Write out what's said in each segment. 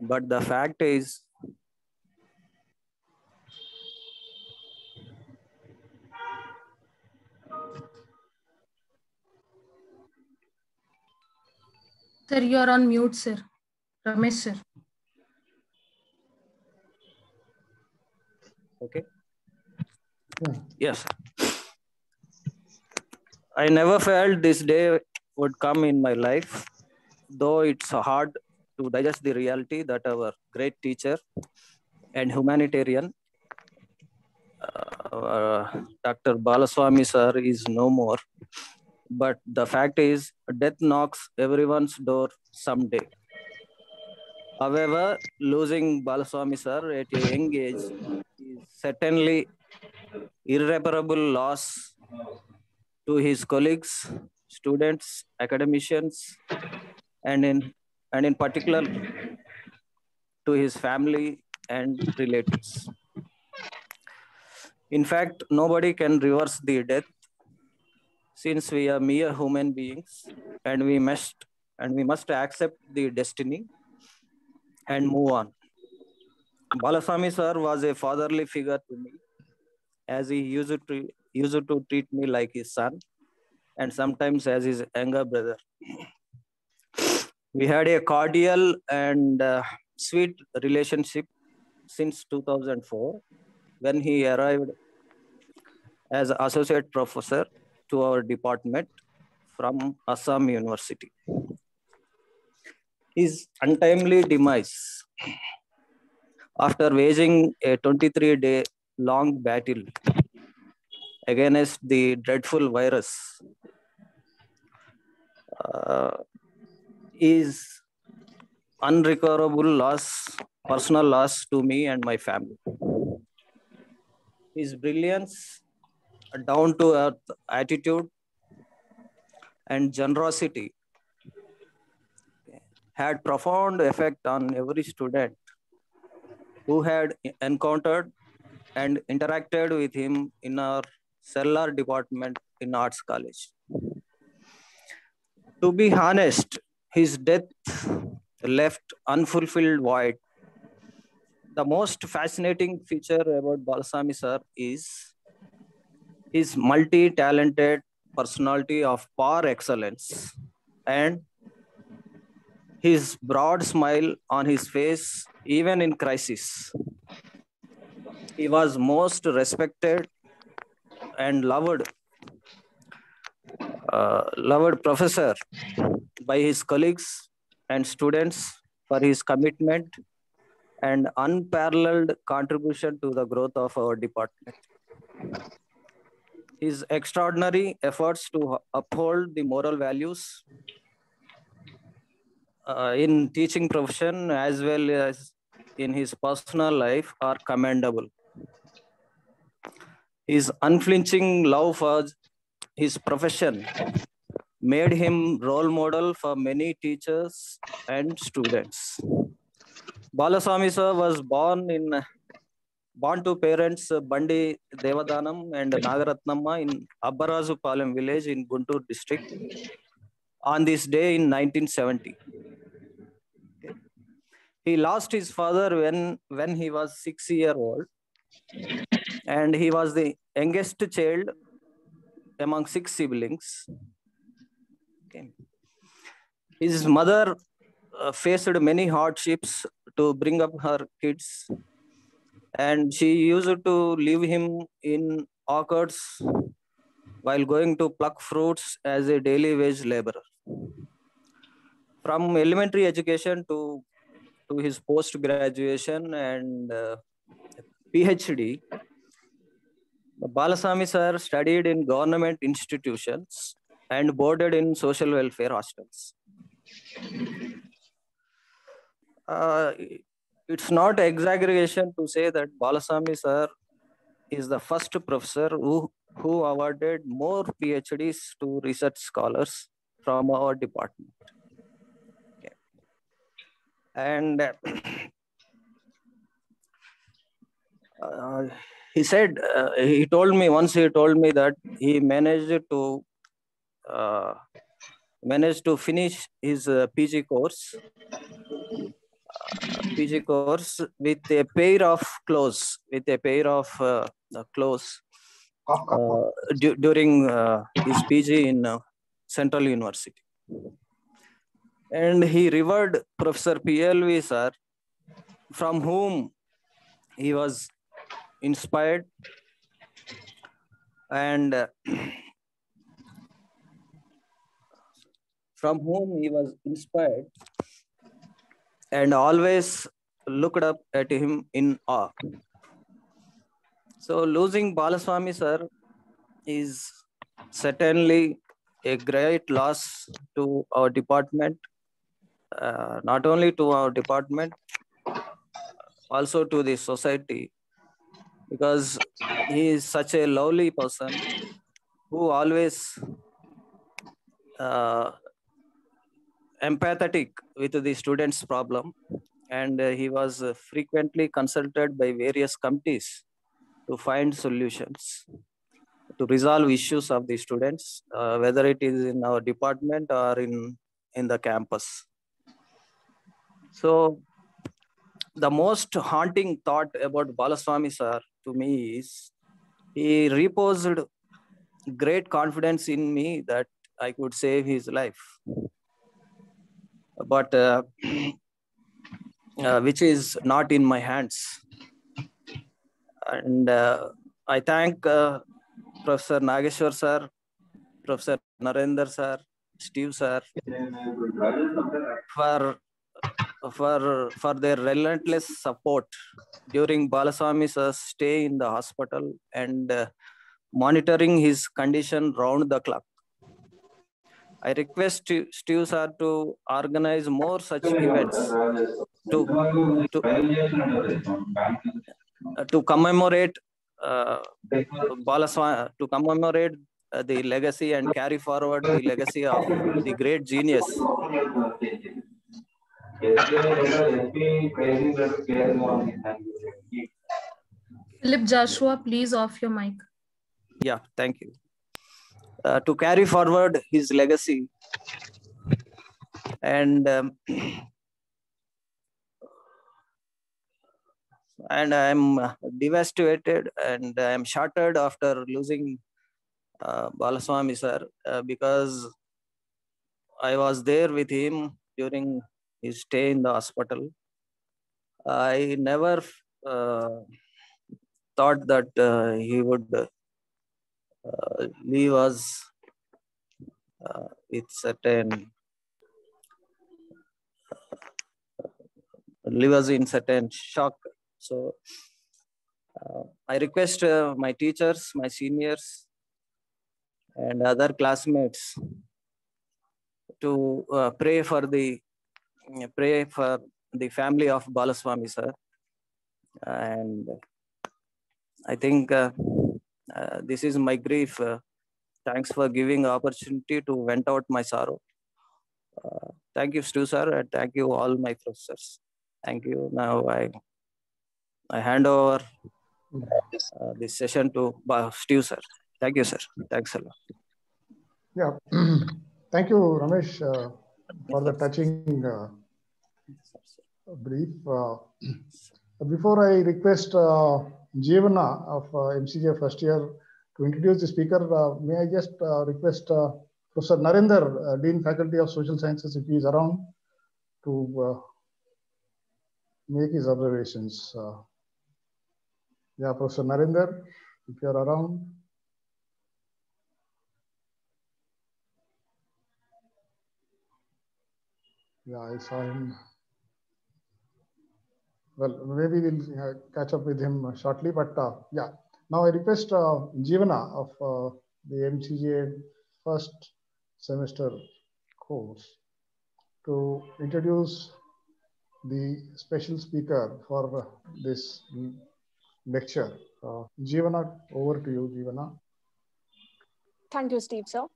But the fact is, Sir, you are on mute, sir. Ramesh, sir. okay. Hmm. Yes. I never felt this day would come in my life, though it's hard to digest the reality that our great teacher and humanitarian, uh, Dr. Balaswamy sir, is no more. But the fact is, death knocks everyone's door someday. However, losing Balaswamy sir at a young age is certainly irreparable loss to his colleagues, students, academicians, and in and in particular to his family and relatives. In fact, nobody can reverse the death since we are mere human beings and we must and we must accept the destiny and move on. Balaswamy sir was a fatherly figure to me as he used to used to treat me like his son and sometimes as his younger brother. We had a cordial and uh, sweet relationship since 2004 when he arrived as associate professor to our department from Assam University. His untimely demise after waging a 23 day long battle against the dreadful virus uh, is unrecoverable loss, personal loss to me and my family. His brilliance, down to earth attitude, and generosity had profound effect on every student who had encountered and interacted with him in our cellular department in arts college to be honest his death left unfulfilled void. The most fascinating feature about Balaswamy sir is his multi-talented personality of par excellence and his broad smile on his face even in crisis. He was most respected and loved uh, loved professor by his colleagues and students for his commitment and unparalleled contribution to the growth of our department. His extraordinary efforts to uphold the moral values uh, in teaching profession as well as in his personal life are commendable. His unflinching love for his profession made him role model for many teachers and students. Balaswamy sir was born in born to parents uh, Bandi Devadanam and Nagaratnamma in Abbarazu Palem village in Guntur district on this day in 1970. He lost his father when, when he was six year old and he was the youngest child among six siblings. His mother uh, faced many hardships to bring up her kids, and she used to leave him in orchards while going to pluck fruits as a daily wage laborer. From elementary education to, to his post graduation and uh, PhD, Balaswamy sir studied in government institutions and boarded in social welfare hostels. Uh, it's not exaggeration to say that Balaswamy sir is the first professor who, who awarded more PhDs to research scholars from our department. Okay. And uh, he said uh, he told me once he told me that he managed to uh, managed to finish his uh, pg course uh, PG course with a pair of clothes, with a pair of uh, clothes uh, du- during uh, his PG in uh, Central University. And he revered Professor PLV sir, from whom he was inspired and uh, from whom he was inspired and always looked up at him in awe. So losing Balaswamy sir is certainly a great loss to our department, uh, not only to our department, also to the society, because he is such a lovely person who always uh, empathetic with the students' problem, and uh, he was uh, frequently consulted by various committees to find solutions to resolve issues of the students, uh, whether it is in our department or in in the campus. So, the most haunting thought about Balaswamy sir to me is he reposed great confidence in me that I could save his life but uh, uh, which is not in my hands. And uh, I thank uh, Professor Nageshwar sir, Professor Narendra sir, Steve sir for for for their relentless support during Balaswamy sir's stay in the hospital and uh, monitoring his condition round the clock. I request Stu- sir to organize more such events to, to, uh, to commemorate uh, Balaswamy, to commemorate uh, the legacy and carry forward the legacy of the great genius. Philip Joshua, please off your mic. Yeah, thank you. Uh, to carry forward his legacy and um, and I'm uh, devastated and I'm shattered after losing uh, Balaswamy sir uh, because I was there with him during his stay in the hospital. I never uh, thought that uh, he would uh, leave us uh, with certain leave us in certain shock. So uh, I request uh, my teachers, my seniors, and other classmates to uh, pray for the pray for the family of Balaswamy sir, and I think uh, uh, this is my grief. Uh, thanks for giving opportunity to vent out my sorrow. Uh, thank you, Stu sir, and thank you all my professors. Thank you. Now I I hand over uh, this session to Stu sir. Thank you, sir. Thanks a lot. Yeah. Thank you, Ramesh, uh, for the touching uh, brief. Uh, before I request uh, Jeevana of uh, MCJ first year to introduce the speaker, uh, may I just uh, request uh, Professor Narendra, uh, Dean Faculty of Social Sciences, if he is around, to uh, make his observations. Uh, yeah, Professor Narendra, if you are around. Yeah, I saw him. Well, maybe we'll uh, catch up with him shortly, but uh, yeah. Now I request uh, Jeevana of the MCJ first semester course to introduce the special speaker for this lecture. Uh, Jeevana, over to you, Jeevana. Thank you, Steve, sir.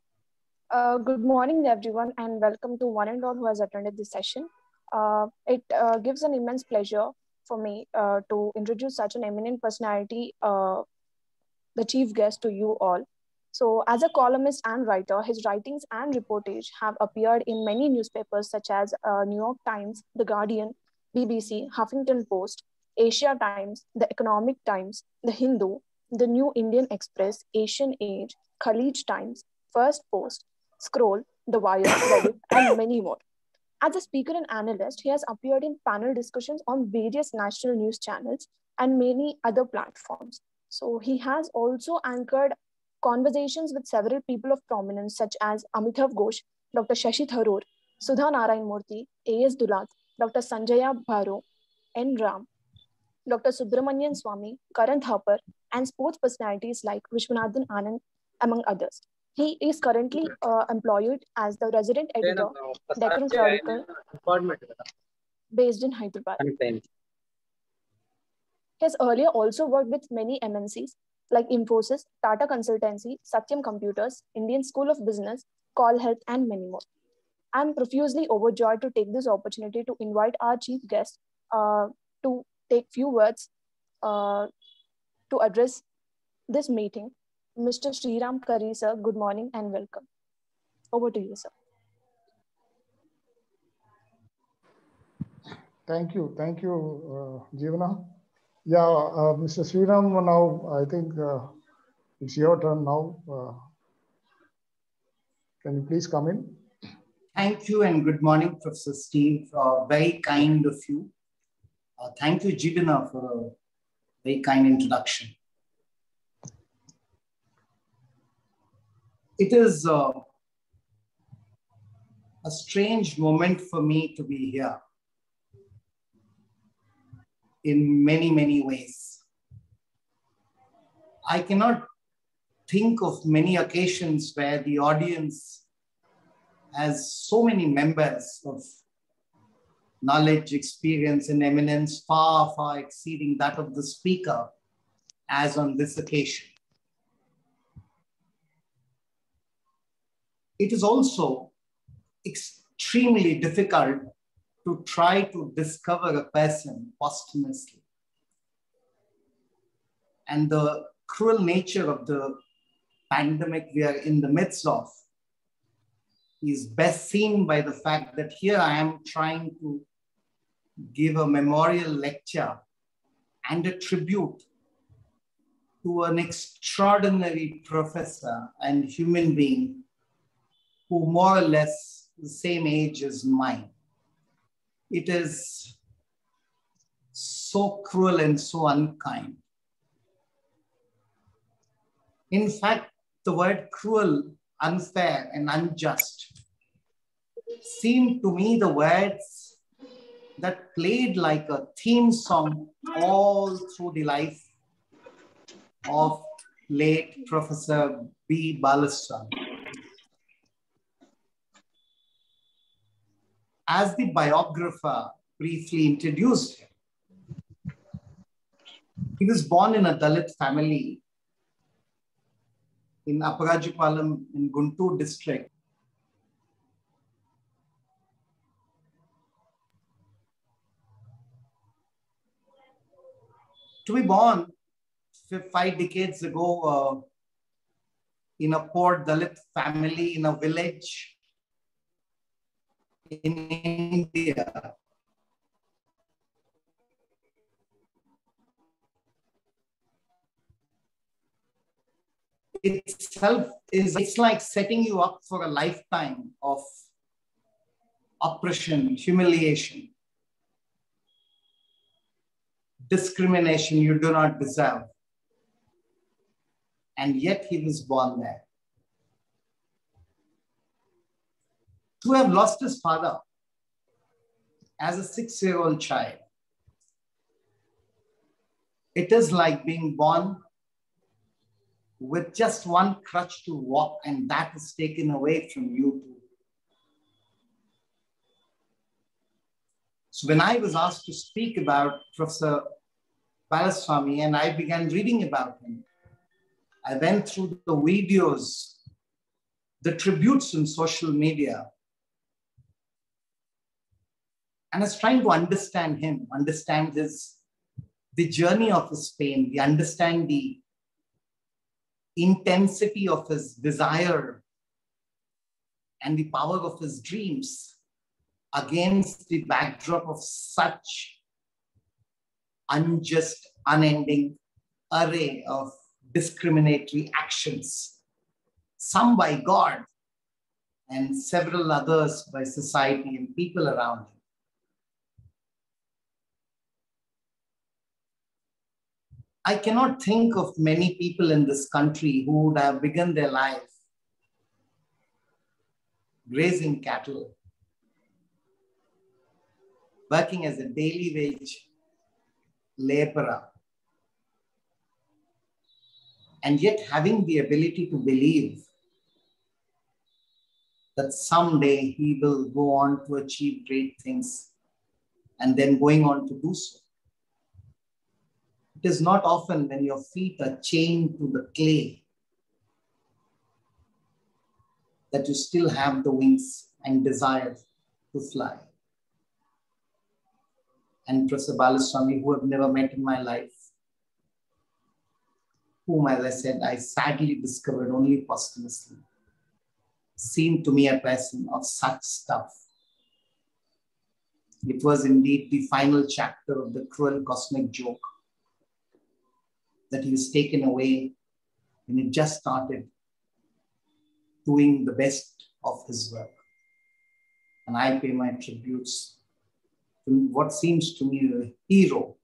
Uh, good morning, everyone, and welcome to one and all who has attended this session. Uh, it uh, gives an immense pleasure for me uh, to introduce such an eminent personality, uh, the chief guest to you all. So, as a columnist and writer, his writings and reportage have appeared in many newspapers such as uh, New York Times, The Guardian, BBC, Huffington Post, Asia Times, The Economic Times, The Hindu, The New Indian Express, Asian Age, Khaleej Times, First Post, Scroll, The Wire, and many more. As a speaker and analyst, he has appeared in panel discussions on various national news channels and many other platforms. So he has also anchored conversations with several people of prominence, such as Amitav Ghosh, Dr. Shashi Tharoor, Sudha Narayan Murthy, A.S. Dulat, Dr. Sanjaya Baru, N. Ram, Dr. Subramanian Swamy, Karan Thapar, and sports personalities like Viswanathan Anand, among others. He is currently uh, employed as the resident editor, Deccan Chronicle, based in Hyderabad. He has earlier also worked with many MNCs like Infosys, Tata Consultancy, Satyam Computers, Indian School of Business, Call Health, and many more. I'm profusely overjoyed to take this opportunity to invite our chief guest uh, to take few words uh, to address this meeting. Mr. Sriram Karri, sir, good morning and welcome. Over to you, sir. Thank you. Thank you, uh, Jeevana. Yeah, uh, Mr. Sriram, now I think uh, it's your turn now. Uh, can you please come in? Thank you and good morning, Professor Steve. Uh, very kind of you. Uh, thank you, Jeevana, for a very kind introduction. It is uh, a strange moment for me to be here in many, many ways. I cannot think of many occasions where the audience has so many members of knowledge, experience, and eminence far, far exceeding that of the speaker, as on this occasion. It is also extremely difficult to try to discover a person posthumously. And the cruel nature of the pandemic we are in the midst of is best seen by the fact that here I am trying to give a memorial lecture and a tribute to an extraordinary professor and human being who more or less the same age as mine. It is so cruel and so unkind. In fact, the word cruel, unfair, and unjust seem to me the words that played like a theme song all through the life of late Professor B. Balaswamy. As the biographer briefly introduced him, he was born in a Dalit family in Aparajupalam in Guntur district. To be born five decades ago uh, in a poor Dalit family in a village in India. Itself is it's like setting you up for a lifetime of oppression, humiliation discrimination you do not deserve. And yet he was born there. To have lost his father as a six year old child, it is like being born with just one crutch to walk, and that is taken away from you too. So when I was asked to speak about Professor Balaswamy and I began reading about him, I went through the videos, the tributes in social media, and I was trying to understand him, understand his the journey of his pain, the understand the intensity of his desire and the power of his dreams against the backdrop of such unjust, unending array of discriminatory actions, some by God and several others by society and people around him. I cannot think of many people in this country who would have begun their life grazing cattle, working as a daily wage laborer, and yet having the ability to believe that someday he will go on to achieve great things and then going on to do so. It is not often when your feet are chained to the clay that you still have the wings and desire to fly. And Professor Balaswamy, who I've never met in my life, whom, as I said, I sadly discovered only posthumously seemed to me a person of such stuff. It was indeed the final chapter of the cruel cosmic joke that he was taken away and he just started doing the best of his work. And I pay my tributes to what seems to me a hero,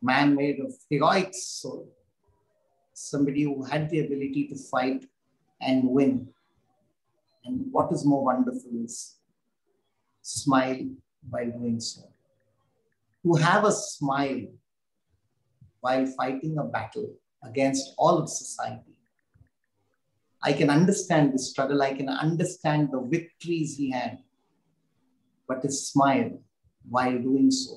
man made of heroic soul, somebody who had the ability to fight and win and what is more wonderful is smile while doing so. To have a smile while fighting a battle against all of society. I can understand the struggle, I can understand the victories he had, but his smile while doing so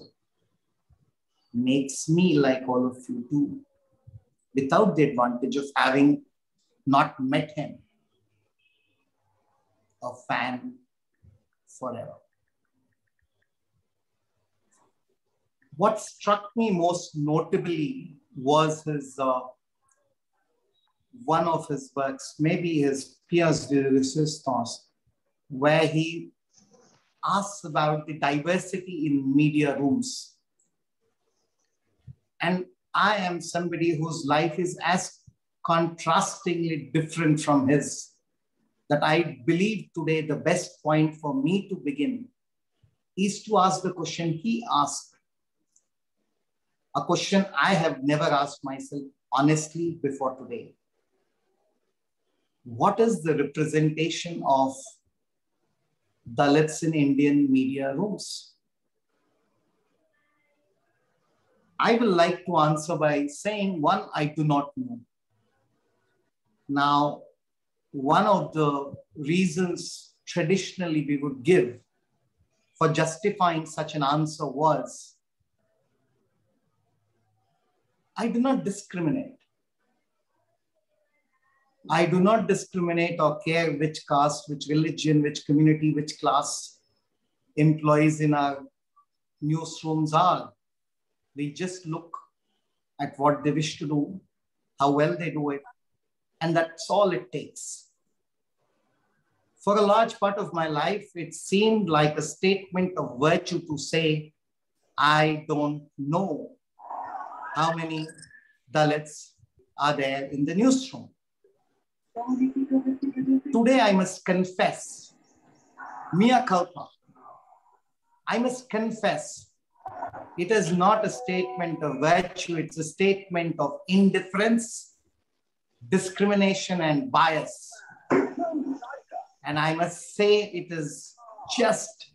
makes me like all of you do, without the advantage of having not met him a fan forever. What struck me most notably was his uh, one of his works, maybe his Pièce de Résistance, where he asks about the diversity in media rooms. And I am somebody whose life is as contrastingly different from his that I believe today the best point for me to begin is to ask the question he asked. A question I have never asked myself honestly before today. What is the representation of Dalits in Indian media rooms? I will like to answer by saying one, I do not know. Now, one of the reasons traditionally we would give for justifying such an answer was I do not discriminate. I do not discriminate or care which caste, which religion, which community, which class employees in our newsrooms are. We just look at what they wish to do, how well they do it, and that's all it takes. For a large part of my life, it seemed like a statement of virtue to say, I don't know how many Dalits are there in the newsroom. Today, I must confess, mea culpa, I must confess, it is not a statement of virtue, it's a statement of indifference discrimination and bias. And I must say it is just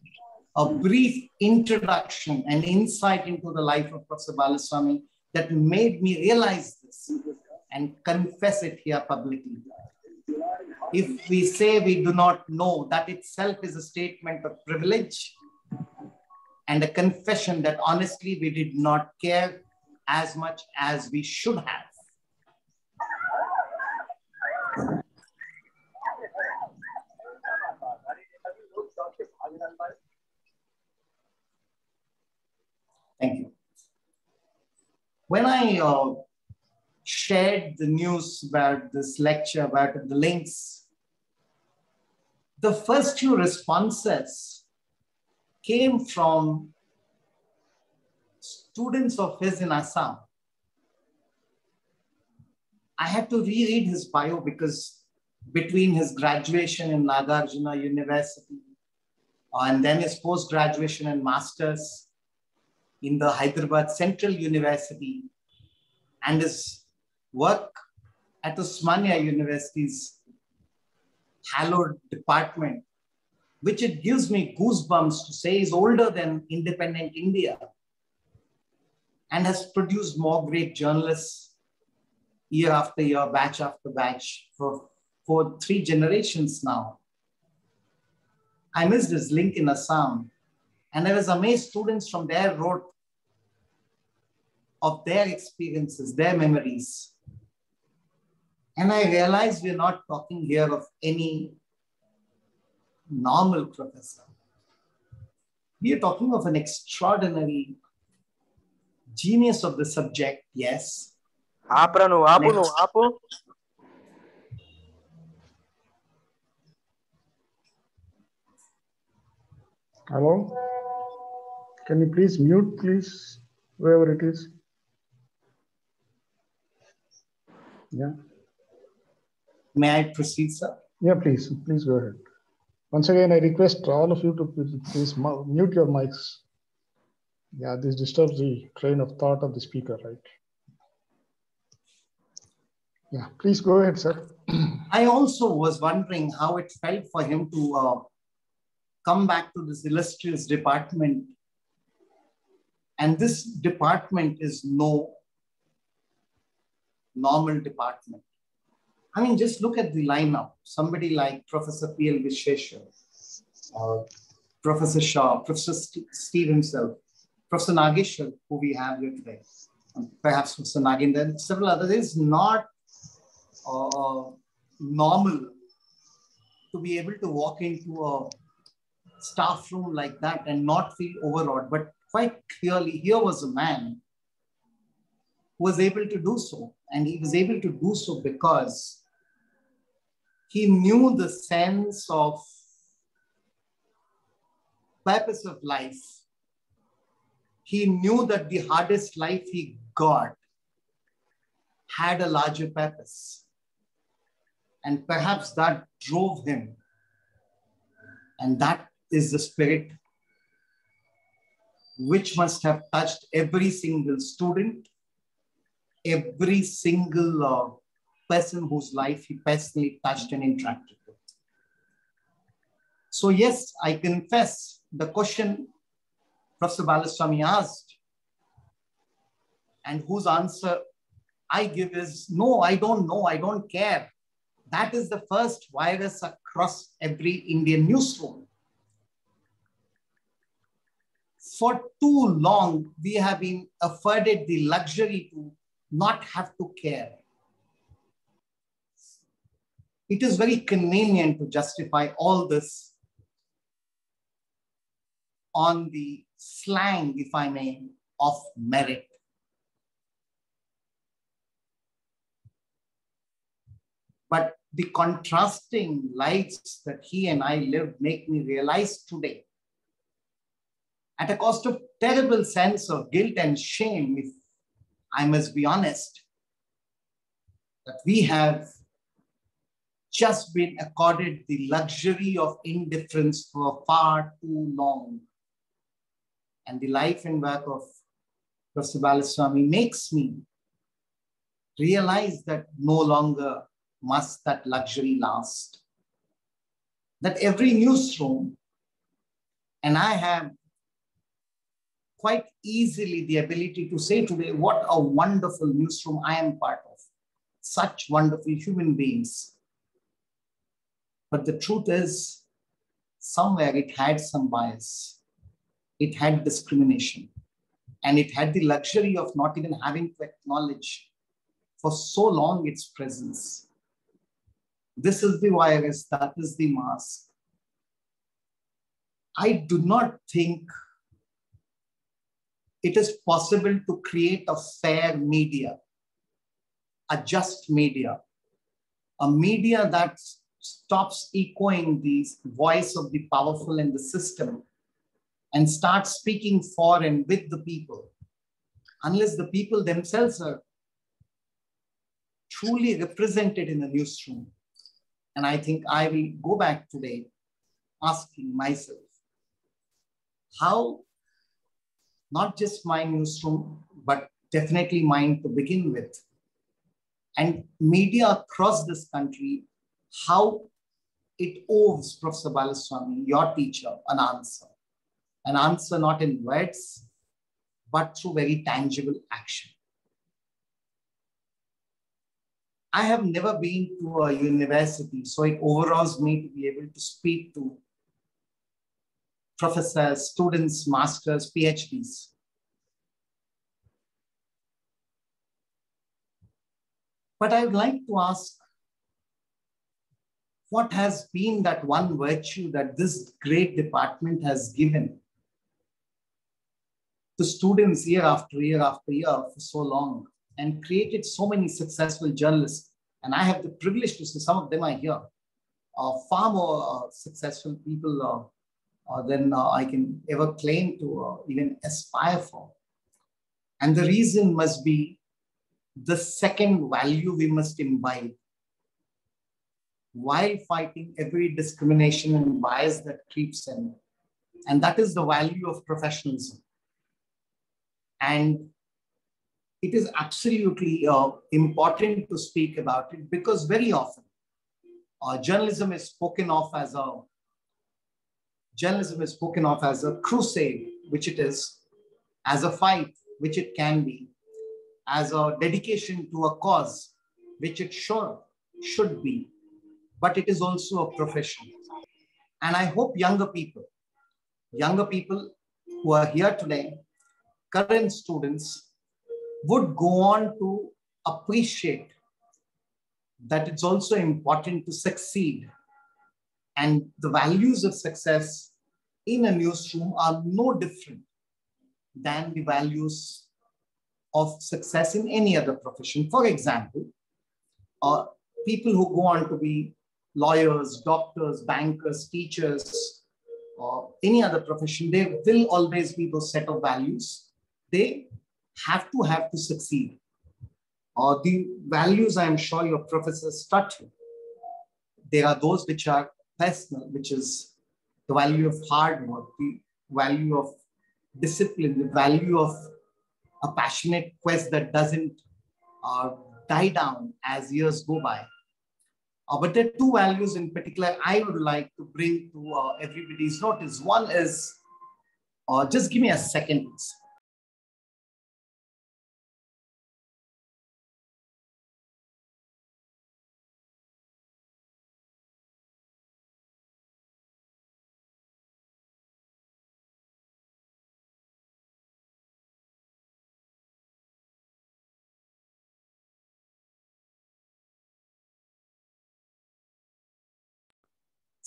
a brief introduction and insight into the life of Professor Balaswamy that made me realize this and confess it here publicly. If we say we do not know, that itself is a statement of privilege and a confession that honestly we did not care as much as we should have. Thank you. When I uh, shared the news about this lecture, about the links, the first few responses came from students of his in Assam. I had to reread his bio because between his graduation in Nagarjuna University and then his post-graduation and master's in the Hyderabad Central University and his work at Osmania University's hallowed department, which it gives me goosebumps to say is older than independent India and has produced more great journalists year after year, batch after batch for, for three generations now. I missed his link in Assam and I was amazed students from there wrote of their experiences, their memories. And I realized we're not talking here of any normal professor. We are talking of an extraordinary genius of the subject, yes. Apranu, apunu, apu. Hello? Can you please mute, please, wherever it is? Yeah, May I proceed, sir? yeah, please, please go ahead. Once again, I request all of you to please- mute your mics. Yeah, this disturbs the train of thought of the speaker, right? Yeah, please go ahead, sir. I also was wondering how it felt for him to uh, come back to this illustrious department. And this department is no normal department. I mean, just look at the lineup. Somebody like Professor P.L. Vishweshwar, uh, Professor Shaw, Professor St- Steve himself, Professor Nageshwar, who we have here today, perhaps Professor Nagin, and several others. It's not uh, normal to be able to walk into a staff room like that and not feel overawed. But quite clearly, here was a man who was able to do so. And he was able to do so because he knew the sense of purpose of life. He knew that the hardest life he got had a larger purpose. And perhaps that drove him. And that is the spirit which must have touched every single student, every single uh, person whose life he personally touched and interacted with. So, yes, I confess the question Professor Balaswamy asked, and whose answer I give is no, I don't know, I don't care. That is the first virus across every Indian newsroom. For too long, we have been afforded the luxury to not have to care. It is very convenient to justify all this on the slang, if I may, of merit. But the contrasting lives that he and I lived make me realize today, at a cost of terrible sense of guilt and shame, if I must be honest, that we have just been accorded the luxury of indifference for far too long. And the life and work of Professor Balaswamy makes me realize that no longer must that luxury last. That every newsroom, and I have quite easily the ability to say today, what a wonderful newsroom I am part of. Such wonderful human beings. But the truth is, somewhere it had some bias, it had discrimination, and it had the luxury of not even having to acknowledge for so long its presence. This is the virus, that is the mask. I do not think it is possible to create a fair media, a just media, a media that stops echoing the voice of the powerful in the system and starts speaking for and with the people unless the people themselves are truly represented in the newsroom. And I think I will go back today asking myself how not just my newsroom, but definitely mine to begin with, and media across this country, how it owes Professor Balaswamy, your teacher, an answer. An answer not in words, but through very tangible action. I have never been to a university, so it overawes me to be able to speak to professors, students, masters, PhDs. But I would like to ask what has been that one virtue that this great department has given to students year after year after year for so long and created so many successful journalists. And I have the privilege to see some of them are here, uh, far more uh, successful people uh, than uh, I can ever claim to uh, even aspire for. And the reason must be the second value we must imbibe while fighting every discrimination and bias that creeps in. And that is the value of professionalism. And it is absolutely uh, important to speak about it because very often uh, journalism is spoken of as a journalism is spoken of as a crusade, which it is, as a fight, which it can be, as a dedication to a cause, which it sure should be, but it is also a profession. And I hope younger people, younger people who are here today, current students, would go on to appreciate that it's also important to succeed. And the values of success in a newsroom are no different than the values of success in any other profession. For example, uh, people who go on to be lawyers, doctors, bankers, teachers, or any other profession, there will always be those set of values. They have to have to succeed. Or uh, the values I'm sure your professors taught you. There are those which are personal, which is the value of hard work, the value of discipline, the value of a passionate quest that doesn't uh, die down as years go by. Uh, but there are two values in particular I would like to bring to uh, everybody's notice. One is, uh, just give me a second.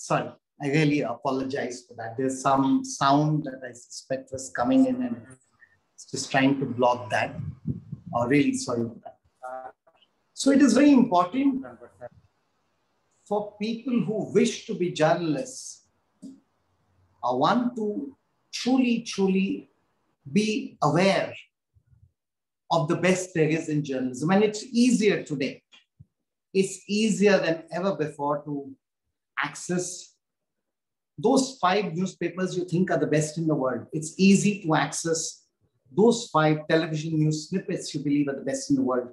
Sorry, I really apologize for that. There's some sound that I suspect was coming in and just trying to block that. Oh, really sorry for that. So it is very important for people who wish to be journalists, uh, I want to truly, truly be aware of the best there is in journalism. And it's easier today. It's easier than ever before to access those five newspapers you think are the best in the world. It's easy to access those five television news snippets you believe are the best in the world.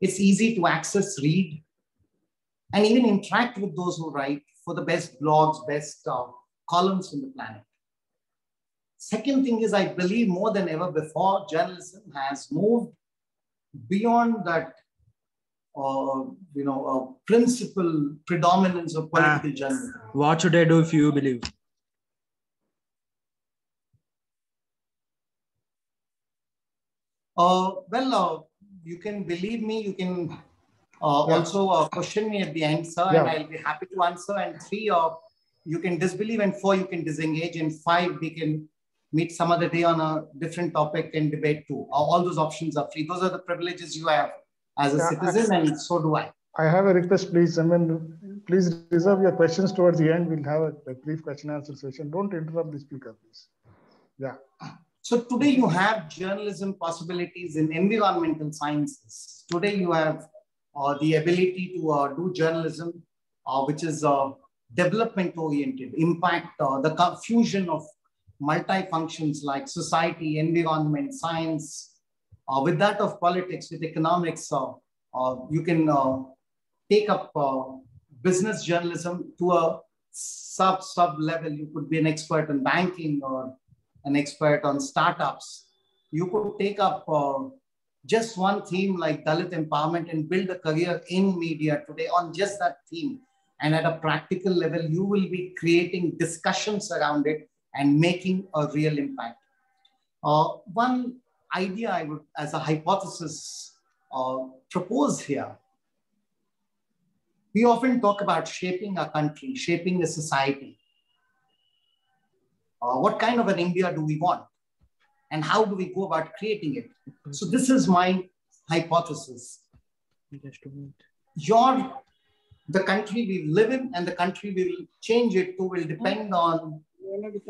It's easy to access, read, and even interact with those who write for the best blogs, best uh, columns on the planet. Second thing is, I believe more than ever before, journalism has moved beyond that uh, you know, a principal predominance of political ah, journalism. What should I do if you believe? Uh, well, uh, you can believe me. You can uh, yeah. also uh, question me at the end, sir, yeah. and I'll be happy to answer. And three, uh, you can disbelieve, and four, you can disengage, and five, we can meet some other day on a different topic and debate too. All those options are free. Those are the privileges you have as a yeah, citizen, I, and so do I. I have a request, please. I mean, please reserve your questions towards the end. We'll have a, a brief question answer session. Don't interrupt the speaker, please. Yeah. So today you have journalism possibilities in environmental sciences. Today you have uh, the ability to uh, do journalism, uh, which is uh, development oriented, impact, uh, the fusion of multi-functions like society, environment, science, Uh, with that of politics, with economics, uh, uh, you can take up business journalism to a sub sub level. You could be an expert in banking or an expert on startups. You could take up uh, just one theme like Dalit empowerment and build a career in media today on just that theme. And at a practical level, you will be creating discussions around it and making a real impact. Uh, one idea I would, as a hypothesis, uh, propose here we often talk about shaping a country, shaping a society. Uh, what kind of an India do we want? And how do we go about creating it? So, this is my hypothesis. Your, the country we live in and the country we will change it to will depend on,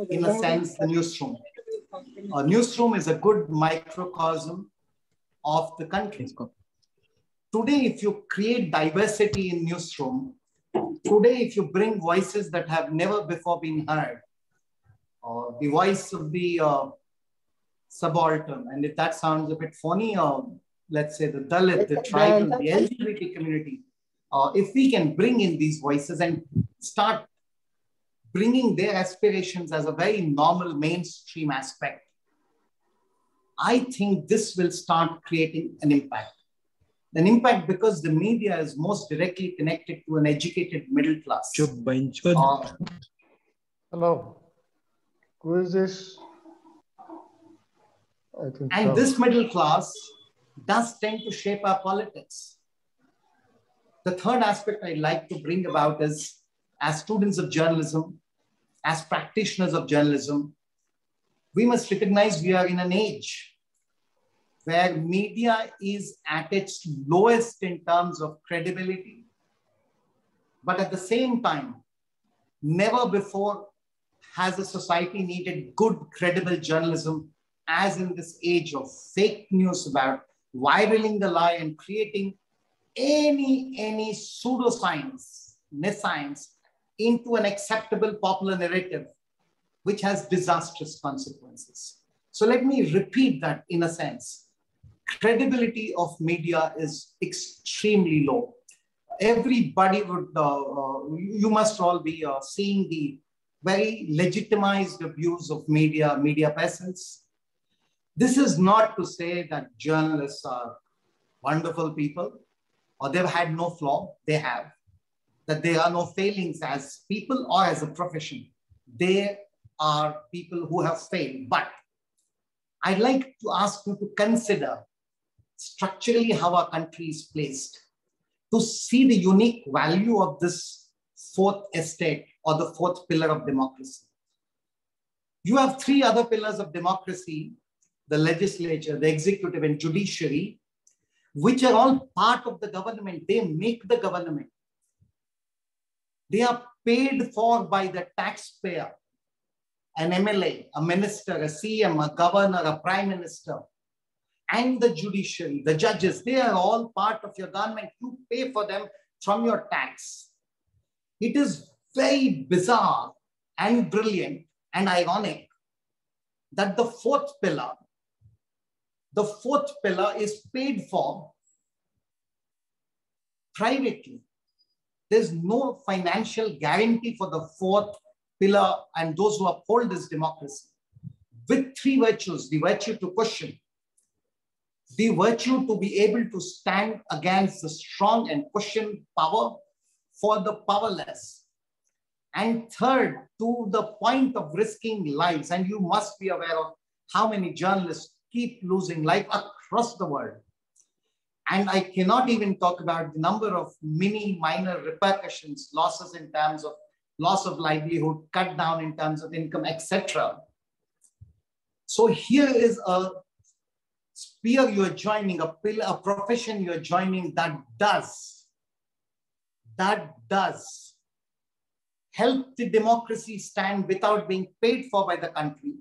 in a sense, the newsroom. A newsroom is a good microcosm of the country. Today, if you create diversity in newsroom, today, if you bring voices that have never before been heard, uh, the voice of the uh, subaltern, and if that sounds a bit funny, uh, let's say the Dalit, the tribal, the LGBT community, uh, if we can bring in these voices and start bringing their aspirations as a very normal mainstream aspect, I think this will start creating an impact an impact because the media is most directly connected to an educated middle class. Uh, Hello. Who is this? I think and so. this middle class does tend to shape our politics. The third aspect I'd like to bring about is as students of journalism, as practitioners of journalism, we must recognize we are in an age where media is at its lowest in terms of credibility. But at the same time, never before has a society needed good, credible journalism as in this age of fake news about viraling the lie and creating any, any pseudoscience, nescience into an acceptable popular narrative, which has disastrous consequences. So let me repeat that in a sense credibility of media is extremely low. Everybody would, uh, uh, you must all be uh, seeing the very legitimized abuse of media, media presence. This is not to say that journalists are wonderful people or they've had no flaw, they have, that there are no failings as people or as a profession. They are people who have failed. But I'd like to ask you to consider structurally how our country is placed, to see the unique value of this fourth estate or the fourth pillar of democracy. You have three other pillars of democracy, the legislature, the executive and judiciary, which are all part of the government. They make the government. They are paid for by the taxpayer, an MLA, a minister, a CM, a governor, a prime minister, and the judiciary, the judges, they are all part of your government. You pay for them from your tax. It is very bizarre and brilliant and ironic that the fourth pillar, the fourth pillar is paid for privately. There's no financial guarantee for the fourth pillar and those who uphold this democracy. With three virtues, the virtue to question, the virtue to be able to stand against the strong and question power for the powerless. And third, to the point of risking lives. And you must be aware of how many journalists keep losing life across the world. And I cannot even talk about the number of many minor repercussions, losses in terms of loss of livelihood, cut down in terms of income, etc. So here is a sphere you're joining, a, pillar, a profession you're joining that does, that does help the democracy stand without being paid for by the country.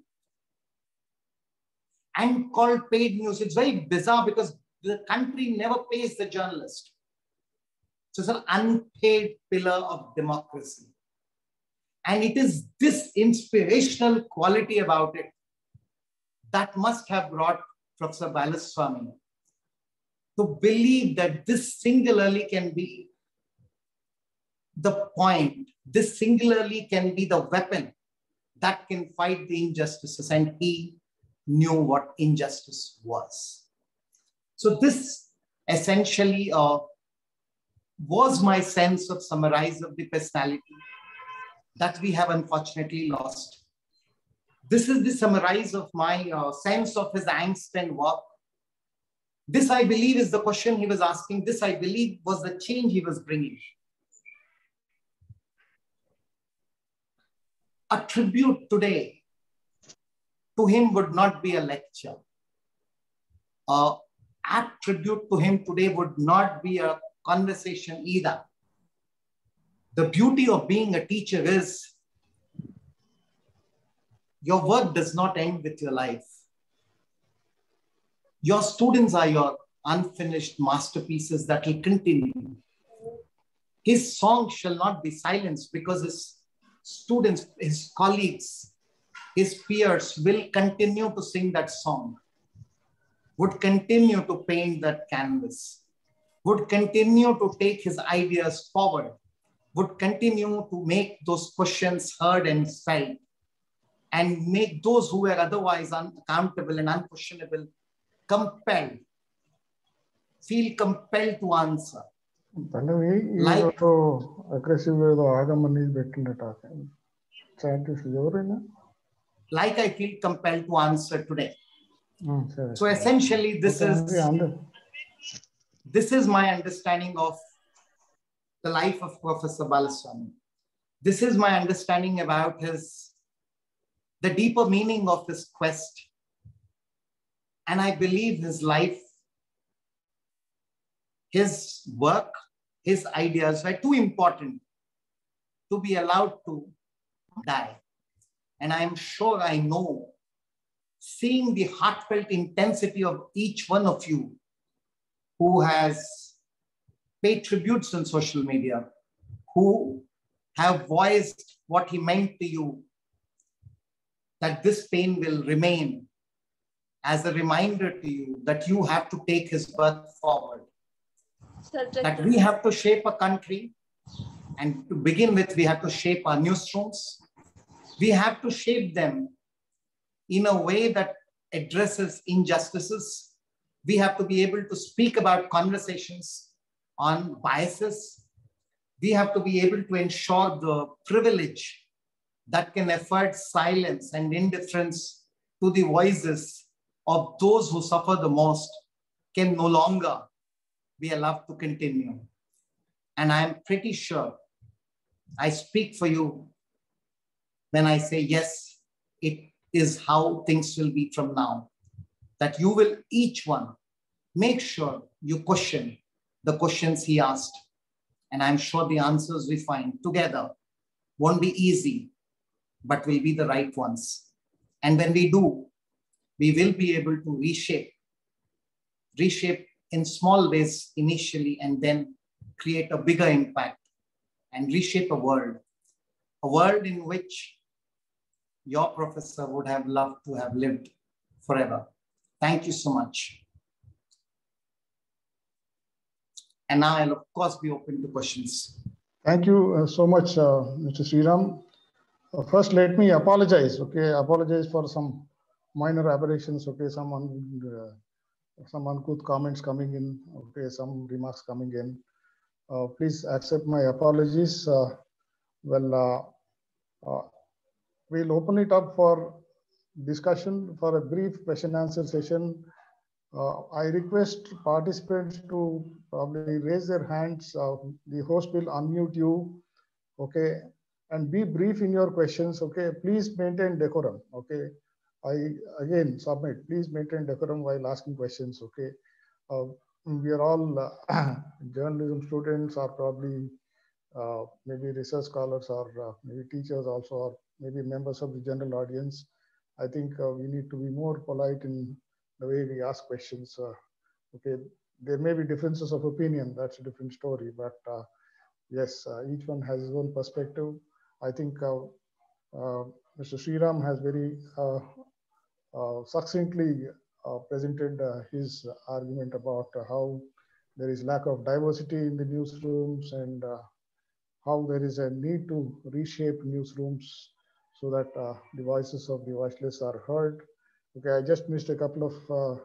and called paid news. It's very bizarre because the country never pays the journalist. So it's an unpaid pillar of democracy. And it is this inspirational quality about it that must have brought Professor Balaswamy to believe that this singularly can be the point, this singularly can be the weapon that can fight the injustices. And he knew what injustice was. So this essentially uh, was my sense of summarize of the personality that we have unfortunately lost. This is the summarize of my uh, sense of his angst and work. This, I believe, is the question he was asking. This, I believe, was the change he was bringing. A tribute today to him would not be a lecture. A attribute to him today would not be a conversation either. The beauty of being a teacher is your work does not end with your life. Your students are your unfinished masterpieces that will continue. His song shall not be silenced because his students, his colleagues, his peers will continue to sing that song, would continue to paint that canvas, would continue to take his ideas forward, would continue to make those questions heard and felt, and make those who were otherwise unaccountable and unquestionable compelled, feel compelled to answer. Like, aggressive like I feel compelled to answer today. Hmm, so essentially, this is this is my understanding of the life of Professor Balaswamy. This is my understanding about his the deeper meaning of this quest. And I believe his life, his work, his ideas were too important to be allowed to die. And I'm sure I know seeing the heartfelt intensity of each one of you who has paid tributes on social media, who have voiced what he meant to you, that this pain will remain as a reminder to you that you have to take his birth forward, that we have to shape a country. And to begin with, we have to shape our newsrooms. We have to shape them in a way that addresses injustices. We have to be able to speak about conversations on biases. We have to be able to ensure the privilege that can afford silence and indifference to the voices of those who suffer the most can no longer be allowed to continue. And I am pretty sure I speak for you when I say, yes, it is how things will be from now. That you will each one make sure you question the questions he asked. And I'm sure the answers we find together won't be easy, but will be the right ones. And when we do, we will be able to reshape, reshape in small ways initially, and then create a bigger impact and reshape a world, a world in which your professor would have loved to have lived forever. Thank you so much. And now I'll of course be open to questions. Thank you uh, so much, uh, Mr. Sriram. Uh, First, let me apologize, okay? Apologize for some minor aberrations, okay? Some un- uh, some uncouth comments coming in, okay? Some remarks coming in. Uh, Please accept my apologies. Uh, Well, we'll open it up for discussion for a brief question answer session. Uh, I request participants to probably raise their hands. Uh, The host will unmute you, okay? And be brief in your questions, okay? Please maintain decorum, okay? I again submit, please maintain decorum while asking questions, okay? Uh, We are all uh, journalism students or probably uh, maybe research scholars or uh, maybe teachers also, or maybe members of the general audience. I think uh, we need to be more polite in the way we ask questions. Uh, okay, there may be differences of opinion. That's a different story. But uh, yes, uh, each one has his own perspective. I think uh, uh, Mr. Sriram has very succinctly presented his argument about how there is lack of diversity in the newsrooms and how there is a need to reshape newsrooms so that uh, the voices of the voiceless are heard. Okay, I just missed a couple of uh,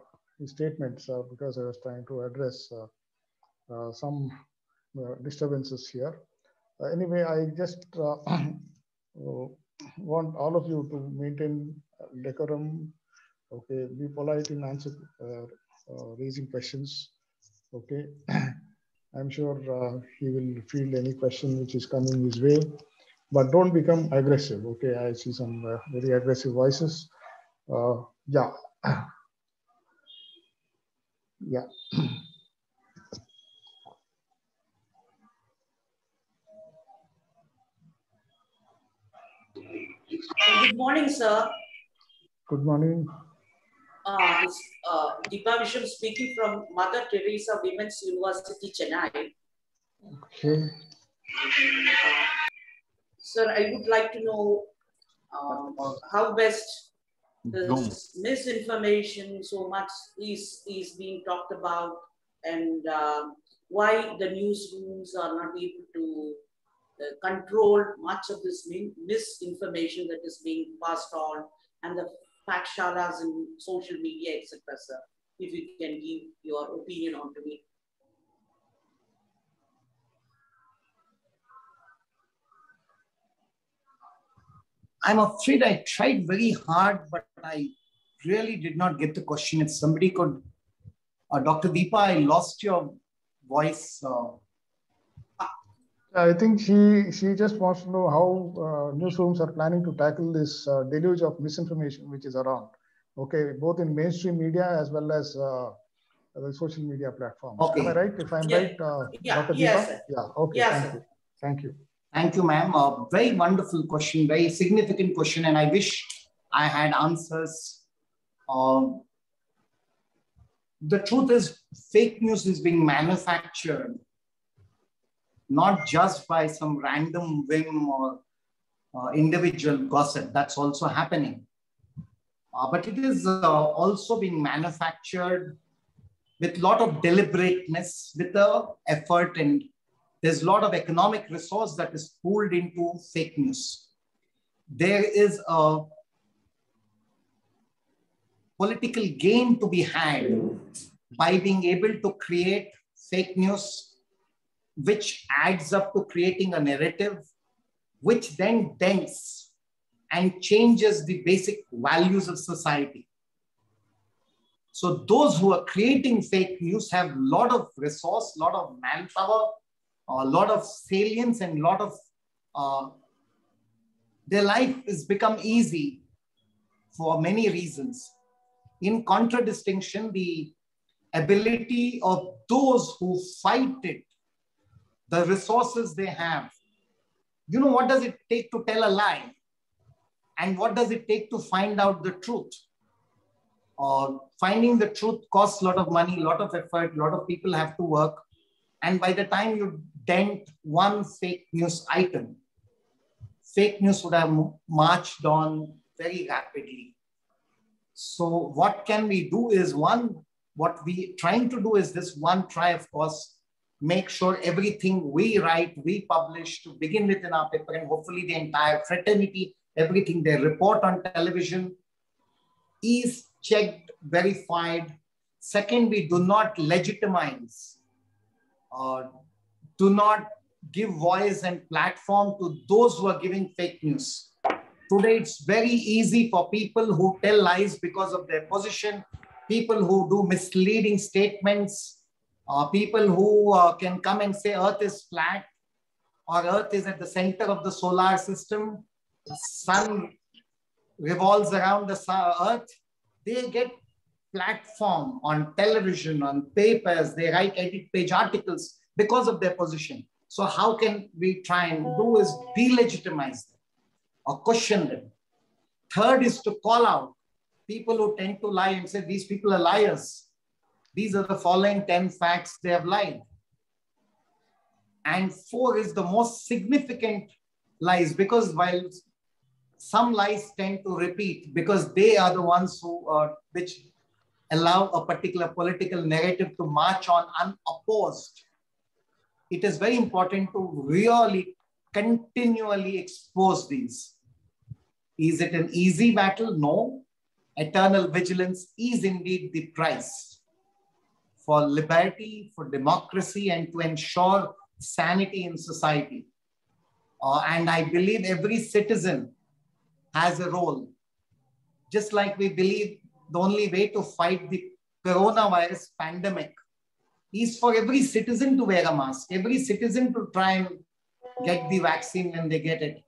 statements uh, because I was trying to address uh, uh, some uh, disturbances here. anyway, I just want all of you to maintain decorum. Okay, be polite in answer raising questions. Okay. I'm sure uh, he will field any question which is coming his way, but don't become aggressive. Okay, I see some uh, very aggressive voices. Uh, yeah. yeah. Good morning, sir. Good morning. Uh, uh, Deepa Visham speaking from Mother Teresa Women's University, Chennai. Okay. Sir, I would like to know uh, how best this misinformation so much is, is being talked about and uh, why the newsrooms are not able to uh, control much of this misinformation that is being passed on and the pathshalas and social media, etc. Sir, if you can give your opinion on to me. I'm afraid I tried very hard, but I really did not get the question. If somebody could, uh, Dr. Deepa, I lost your voice. Uh, I think she she just wants to know how uh, newsrooms are planning to tackle this uh, deluge of misinformation which is around. Okay, both in mainstream media as well as uh, the social media platforms. Okay. Am I right? If I'm Yeah. right, uh, Yeah, Dr. yes, Deepa? sir. Yeah. Okay. Yes, thank sir. you. Thank you. Thank you, ma'am. A very wonderful question, very significant question, and I wish I had answers. Um, the truth is, fake news is being manufactured not just by some random whim or uh, individual gossip. That's also happening. Uh, but it is uh, also being manufactured with a lot of deliberateness, with the effort, and there's a lot of economic resource that is pulled into fake news. There is a political gain to be had by being able to create fake news, which adds up to creating a narrative, which then dents and changes the basic values of society. So those who are creating fake news have a lot of resource, a lot of manpower, a lot of salience, and a lot of uh, their life has become easy for many reasons. In contradistinction, the ability of those who fight it, the resources they have. You know, what does it take to tell a lie? And what does it take to find out the truth? Uh, finding the truth costs a lot of money, a lot of effort, a lot of people have to work. And by the time you dent one fake news item, fake news would have marched on very rapidly. So what can we do is one, what we trying to do is this one try, of course, make sure everything we write, we publish to begin with in our paper and hopefully the entire fraternity, everything they report on television is checked, verified. Second, we do not legitimize uh, do not give voice and platform to those who are giving fake news. Today, it's very easy for people who tell lies because of their position, people who do misleading statements, uh, people who uh, can come and say Earth is flat or Earth is at the center of the solar system, the sun revolves around the Earth. They get platform on television, on papers, they write edit page articles because of their position. So how can we try and do is delegitimize them or question them. Third is to call out people who tend to lie and say these people are liars. These are the following 10 facts they have lied. And four is the most significant lies because while some lies tend to repeat because they are the ones who uh, which allow a particular political narrative to march on unopposed. It is very important to really continually expose these. Is it an easy battle? No. Eternal vigilance is indeed the price for liberty, for democracy, and to ensure sanity in society. Uh, and I believe every citizen has a role. Just like we believe the only way to fight the coronavirus pandemic is for every citizen to wear a mask, every citizen to try and get the vaccine when they get it.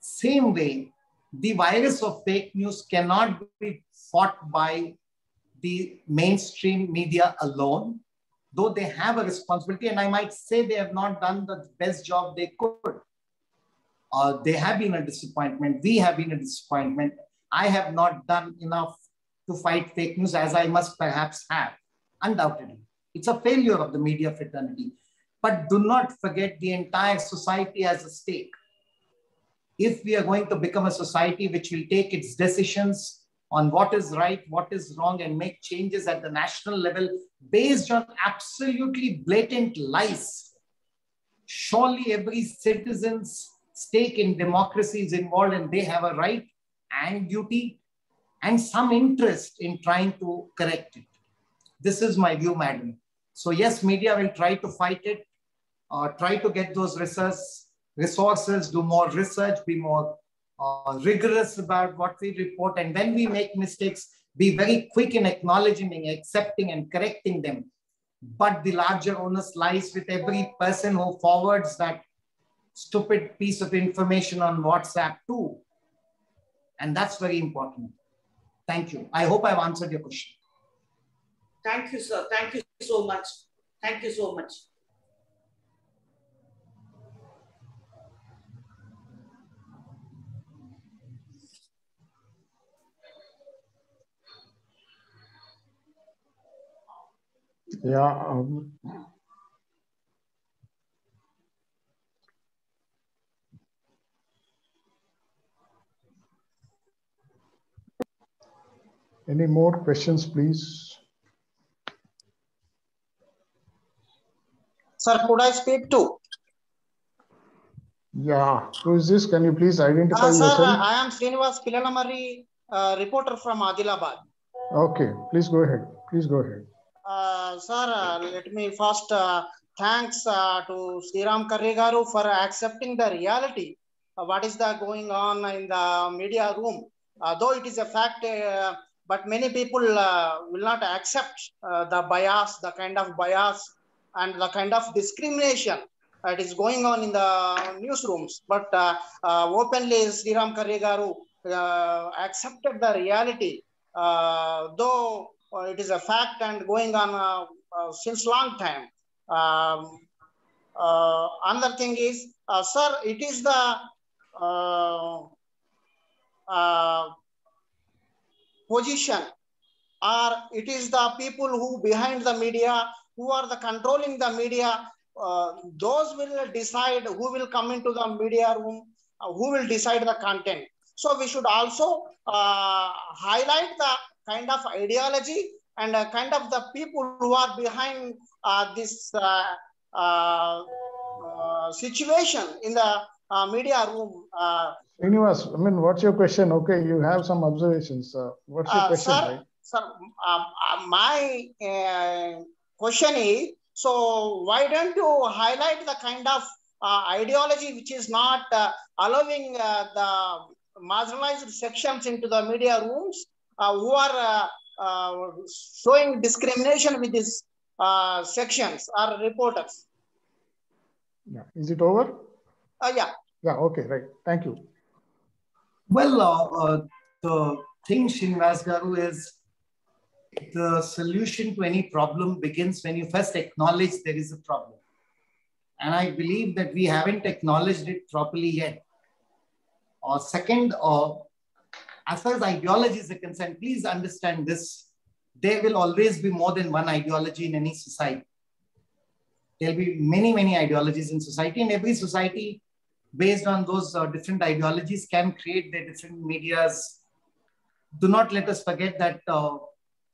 Same way, the virus of fake news cannot be fought by the mainstream media alone, though they have a responsibility. And I might say they have not done the best job they could. Uh, they have been a disappointment. We have been a disappointment. I have not done enough to fight fake news as I must perhaps have, undoubtedly. It's a failure of the media fraternity. But do not forget the entire society as a stake. If we are going to become a society which will take its decisions on what is right, what is wrong, and make changes at the national level based on absolutely blatant lies, surely every citizen's stake in democracy is involved and they have a right and duty and some interest in trying to correct it. This is my view, madam. So yes, media will try to fight it, uh, try to get those research resources, do more research, be more uh, rigorous about what we report. And when we make mistakes, be very quick in acknowledging, accepting and correcting them. But the larger onus lies with every person who forwards that stupid piece of information on WhatsApp too. And that's very important. Thank you. I hope I've answered your question. Thank you, sir. Thank you so much. Thank you so much. Yeah. Um, any more questions, please? Sir, could I speak to? Yeah. Who is this? Can you please identify Uh, sir, yourself? I am Srinivas Pilanamari, uh, reporter from Adilabad. Okay. Please go ahead. Please go ahead. Uh, sir, uh, let me first uh, thanks uh, to Sriram Karri garu for accepting the reality of what is the going on in the media room. Uh, though it is a fact, uh, but many people uh, will not accept uh, the bias, the kind of bias and the kind of discrimination that is going on in the newsrooms. But uh, uh, openly, Sriram Karri garu uh, accepted the reality, uh, though uh, it is a fact and going on uh, since long time. Um, another thing is, sir, it is the position or it is the people who behind the media who are the controlling the media uh, those will decide who will come into the media room uh, who will decide the content so we should also uh, highlight the kind of ideology and uh, kind of the people who are behind uh, this uh, uh, uh, situation in the uh, media room uh, Srinivas, I mean, what's your question? Okay, you have some observations. Uh, what's your question, sir, right? sir, um, uh, my uh, question is, so why don't you highlight the kind of uh, ideology which is not uh, allowing uh, the marginalized sections into the media rooms uh, who are uh, uh, showing discrimination with these uh, sections or reporters? Yeah. Is it over? Uh, yeah. Yeah. Okay. Right. Thank you. Well, uh, uh, the thing, Srinivas Garu, is the solution to any problem begins when you first acknowledge there is a problem. And I believe that we haven't acknowledged it properly yet. Or second, uh, as far as ideologies are concerned, please understand this. There will always be more than one ideology in any society. There'll be many, many ideologies in society, and every society, based on those uh, different ideologies, can create their different medias. Do not let us forget that uh,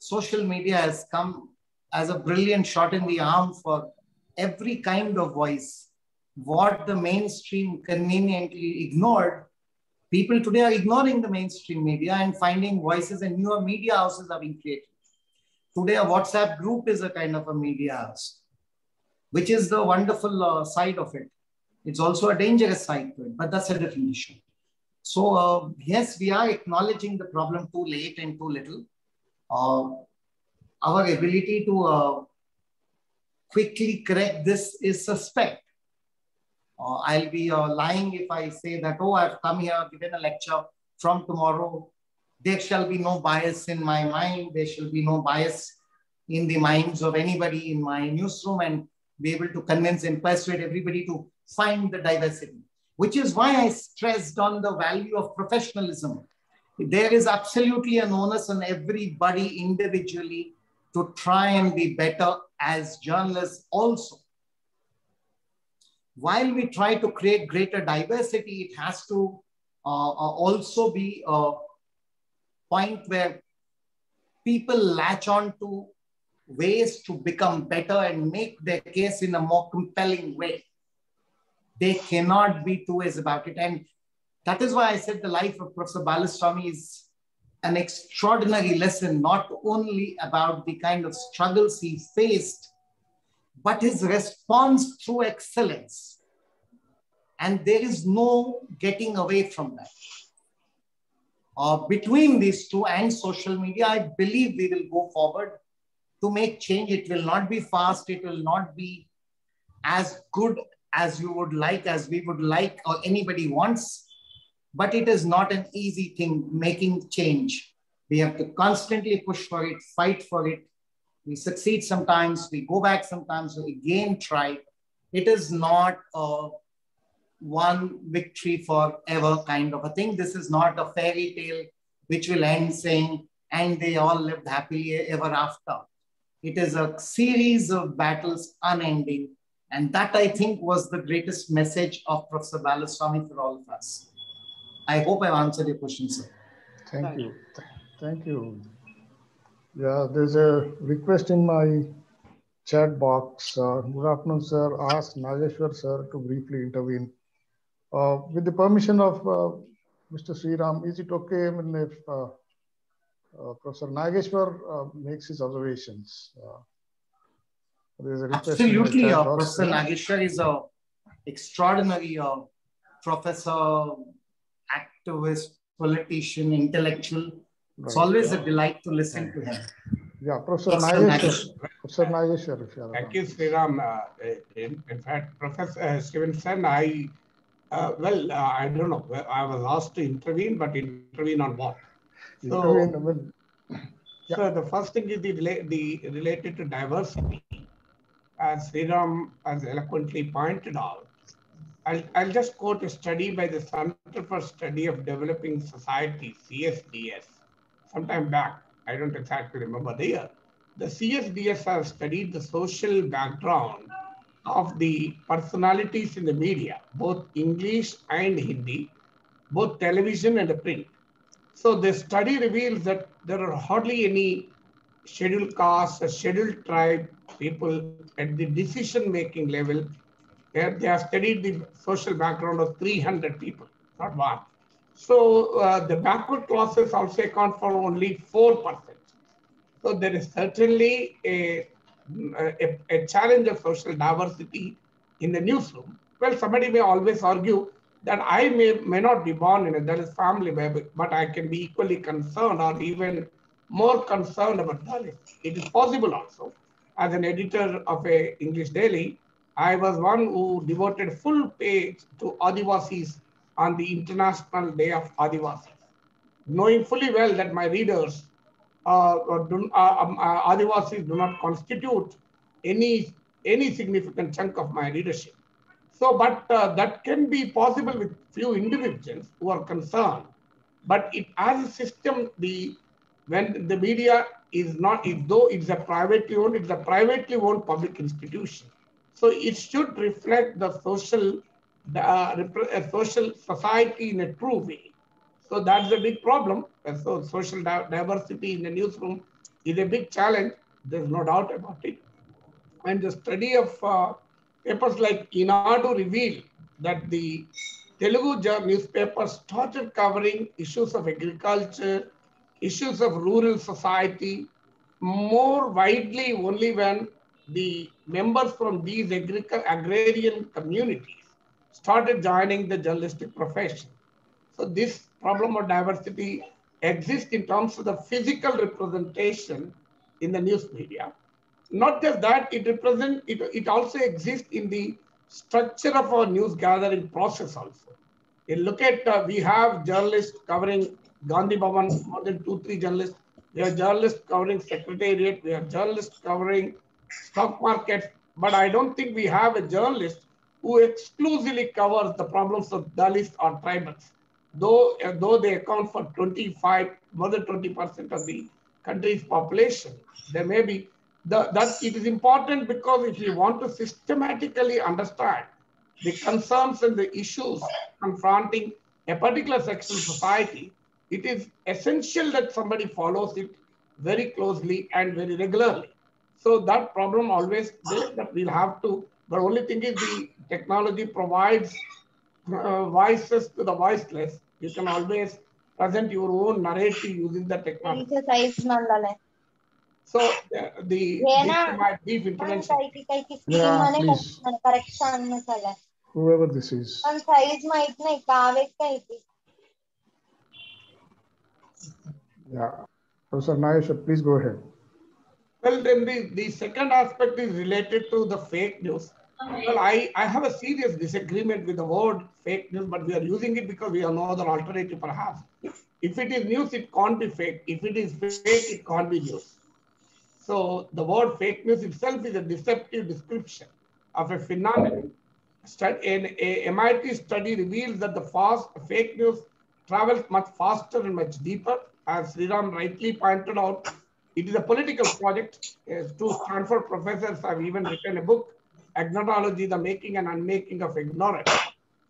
social media has come as a brilliant shot in the arm for every kind of voice. What the mainstream conveniently ignored, people today are ignoring the mainstream media and finding voices and newer media houses are being created. Today, a WhatsApp group is a kind of a media house, which is the wonderful uh, side of it. It's also a dangerous side to it, but that's a different issue. So, uh, yes, we are acknowledging the problem too late and too little. Uh, our ability to uh, quickly correct this is suspect. Uh, I'll be uh, lying if I say that, oh, I've come here, given a lecture from tomorrow. There shall be no bias in my mind. There shall be no bias in the minds of anybody in my newsroom and be able to convince and persuade everybody to find the diversity, which is why I stressed on the value of professionalism. There is absolutely an onus on everybody individually to try and be better as journalists also. While we try to create greater diversity, it has to uh, uh, also be a point where people latch on to ways to become better and make their case in a more compelling way. They cannot be two ways about it. And that is why I said the life of Professor Balaswamy is an extraordinary lesson, not only about the kind of struggles he faced, but his response through excellence. And there is no getting away from that. Uh, between these two and social media, I believe we will go forward to make change. It will not be fast, it will not be as good as you would like, as we would like, or anybody wants but it is not an easy thing making change. We have to constantly push for it, fight for it. We succeed sometimes, we go back sometimes, we again try. It is not a one victory forever kind of a thing. This is not a fairy tale which will end saying, and they all lived happily ever after. It is a series of battles unending. And that I think was the greatest message of Professor Balaswamy for all of us. I hope I've answered your question, sir. Thank you. Thank you. Yeah, there's a request in my chat box. Uh, good afternoon, sir. Ask Nageshwar, sir, to briefly intervene. Uh, with the permission of uh, Mr. Sriram, is it okay I mean, if uh, uh, Professor Nageshwar uh, makes his observations? there's a request Absolutely. Professor Nageshwar is a extraordinary professor activist, politician, intellectual. It's right. always a delight to listen to him. Yeah, Professor Nageshwar. Professor Nageshwar. Thank you, Sriram. Uh, in, in, fact, Professor uh, Stevenson, I, uh, well, uh, I don't know. I was asked to intervene, but intervene on what? So, intervene, yeah. so the first thing is the, the related to diversity. As Sriram has eloquently pointed out, I'll, I'll just quote a study by the Center for Study of Developing Society, CSDS, sometime back. I don't exactly remember the year. The CSDS has studied the social background of the personalities in the media, both English and Hindi, both television and print. So the study reveals that there are hardly any scheduled caste or scheduled tribe people at the decision-making level they, have studied the social background of 300 people, not one. So uh, the backward classes also account for only 4%. So there is certainly a, a, a challenge of social diversity in the newsroom. Well, somebody may always argue that I may, may not be born in a Dalit family, but I can be equally concerned or even more concerned about Dalit. It is possible also. As an editor of a English daily, I was one who devoted full page to Adivasis on the International Day of Adivasis, knowing fully well that my readers, uh, do, uh, um, uh, Adivasis do not constitute any, any significant chunk of my readership. So, but uh, that can be possible with few individuals who are concerned But it as a system, the when the media is not, though it's a privately owned, it's a privately owned public institution. So it should reflect the social, the uh, social society in a true way. So that's a big problem. And so social diversity in the newsroom is a big challenge. There's no doubt about it. And the study of uh, papers like Eenadu reveal that the Telugu newspaper started covering issues of agriculture, issues of rural society more widely only when the members from these agrarian communities started joining the journalistic profession. So this problem of diversity exists in terms of the physical representation in the news media. Not just that, it represent it, it also exists in the structure of our news gathering process also. Look at, uh, we have journalists covering Gandhi Bhavan, more than two, three journalists. We have journalists covering secretariat. We have journalists covering stock market, But I don't think we have a journalist who exclusively covers the problems of Dalits or tribals. Though, uh, though they account for 25, more than 20% of the country's population, there may be the, that it is important because if you want to systematically understand the concerns and the issues confronting a particular section of society, it is essential that somebody follows it very closely and very regularly. So that problem always there that we'll have to, the only thing is the technology provides uh, voices to the voiceless. You can always present your own narrative using the technology. So uh, the, the brief intervention. Yeah, please. Whoever this is. Yeah. Professor Nagesh, please go ahead. Well, then the, the second aspect is related to the fake news. Well, I, I have a serious disagreement with the word fake news, but we are using it because we have no other alternative perhaps. If it is news, it can't be fake. If it is fake, it can't be news. So the word fake news itself is a deceptive description of a phenomenon. An a MIT study reveals that the fast fake news travels much faster and much deeper as Sriram rightly pointed out, it is a political project. Uh, two Stanford professors have even written a book, Agnotology, the Making and Unmaking of Ignorance.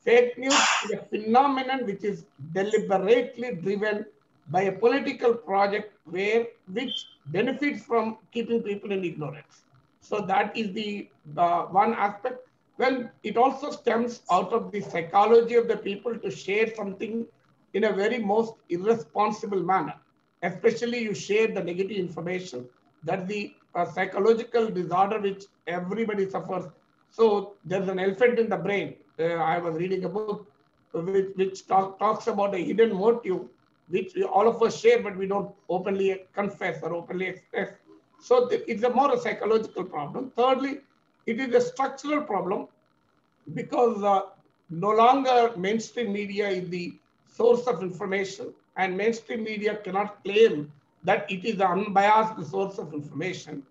Fake news is a phenomenon which is deliberately driven by a political project where which benefits from keeping people in ignorance. So that is the uh, one aspect. Well, it also stems out of the psychology of the people to share something in a very most irresponsible manner. Especially you share the negative information. That's the uh, psychological disorder which everybody suffers. So there's an elephant in the brain. Uh, I was reading a book which, which talk, talks about a hidden motive, which all of us share, but we don't openly confess or openly express. So it's a more a psychological problem. Thirdly, it is a structural problem because uh, no longer mainstream media is the source of information and mainstream media cannot claim that it is an unbiased source of information.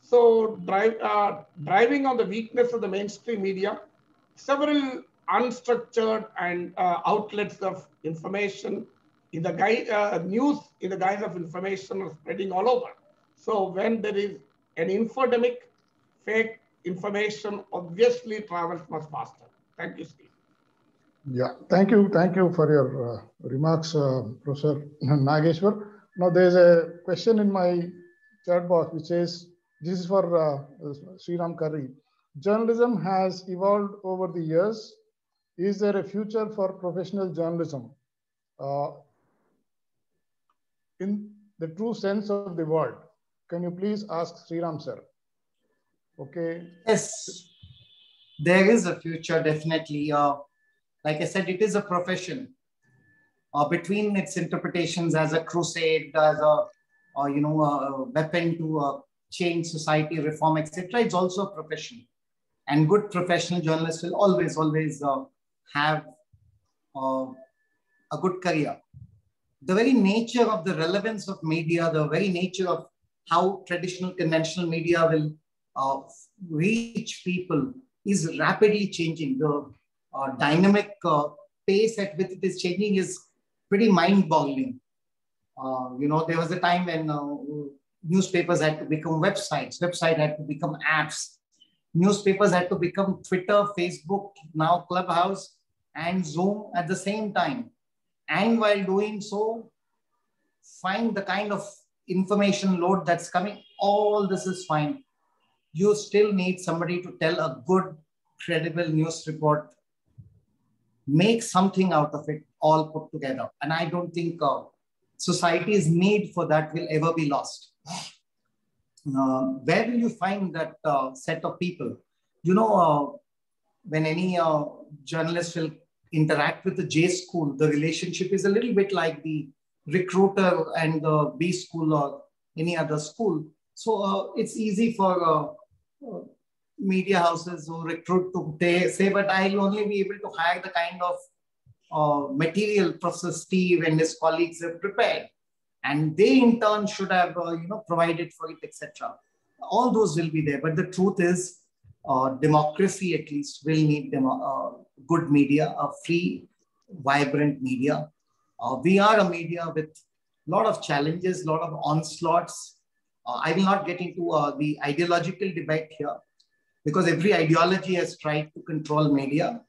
So drive, uh, driving on the weakness of the mainstream media, several unstructured and uh, outlets of information in the guide, uh, news in the guise of information are spreading all over. So when there is an infodemic, fake information obviously travels much faster. Thank you, Steve. Yeah, thank you. Thank you for your uh, remarks, uh, Professor Nageshwar. Now, there's a question in my chat box which says, this is for uh, Sriram Karri. Journalism has evolved over the years. Is there a future for professional journalism uh, in the true sense of the word? Can you please ask Sriram, sir? Okay. Yes, there is a future, definitely. Uh, like I said, it is a profession. Uh, between its interpretations as a crusade, as a uh, you know a weapon to uh, change society, reform, etc., it's also a profession. And good professional journalists will always, always uh, have uh, a good career. The very nature of the relevance of media, the very nature of how traditional conventional media will uh, reach people is rapidly changing. The uh, dynamic uh, pace at which it is changing is pretty mind-boggling. Uh, you know, there was a time when uh, newspapers had to become websites, website had to become apps, newspapers had to become Twitter, Facebook, now Clubhouse, and Zoom at the same time. And while doing so, find the kind of information load that's coming. All this is fine. You still need somebody to tell a good, credible news report. Make something out of it, all put together. And I don't think uh, society's need for that will ever be lost. Uh, where will you find that uh, set of people? You know, uh, when any uh, journalist will interact with the J school, the relationship is a little bit like the recruiter and the B school or any other school. So uh, it's easy for media houses who recruit to say, but I'll only be able to hire the kind of uh, material Professor Steve and his colleagues have prepared. And they in turn should have, uh, you know, provided for it, etc. All those will be there. But the truth is, uh, democracy at least will need uh, good media, a free, vibrant media. Uh, we are a media with a lot of challenges, a lot of onslaughts. Uh, I will not get into the ideological debate here because every ideology has tried to control media.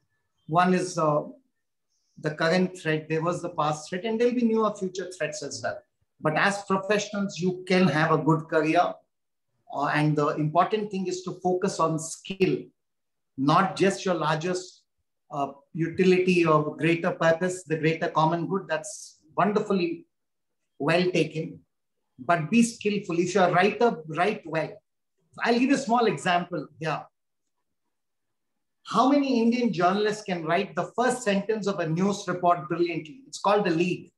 One is the current threat, there was the past threat, and there'll be newer future threats as well. But as professionals, you can have a good career. Uh, and the important thing is to focus on skill, not just your largest uh, utility or greater purpose, the greater common good. That's wonderfully well taken. But be skillful. If you're a writer, write well. I'll give a small example here. How many Indian journalists can write the first sentence of a news report brilliantly? It's called the lead.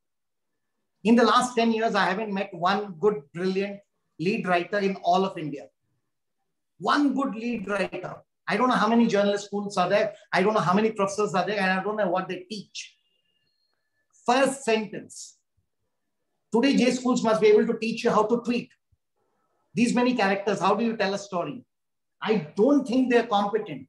In the last 10 years, I haven't met one good, brilliant lead writer in all of India. One good lead writer. I don't know how many journalist schools are there. I don't know how many professors are there, and I don't know what they teach. First sentence. Today, J schools must be able to teach you how to tweet. These many characters, how do you tell a story? I don't think they're competent.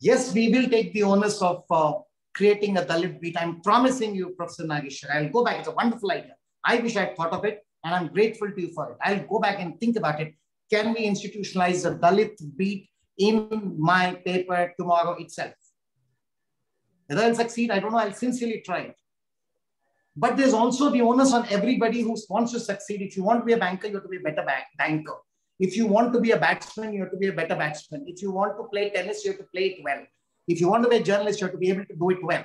Yes, we will take the onus of uh, creating a Dalit beat. I'm promising you, Professor Nageshwar, I'll go back. It's a wonderful idea. I wish I had thought of it, and I'm grateful to you for it. I'll go back and think about it. Can we institutionalize a Dalit beat in my paper tomorrow itself? Whether I'll succeed, I don't know. I'll sincerely try it. But there's also the onus on everybody who wants to succeed. If you want to be a banker, you have to be a better banker. If you want to be a batsman, you have to be a better batsman. If you want to play tennis, you have to play it well. If you want to be a journalist, you have to be able to do it well.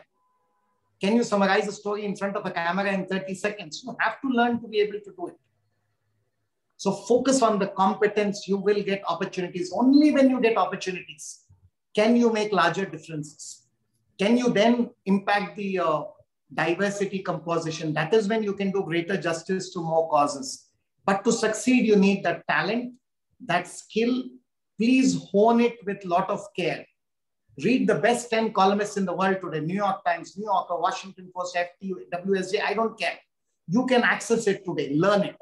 Can you summarize a story in front of a camera in 30 seconds? You have to learn to be able to do it. So focus on the competence. You will get opportunities. Only when you get opportunities can you make larger differences. Can you then impact the uh, diversity composition? That is when you can do greater justice to more causes. But to succeed, you need that talent, that skill. Please hone it with a lot of care. Read the best 10 columnists in the world today, New York Times, New Yorker, Washington Post, FT, WSJ, I don't care. You can access it today, learn it.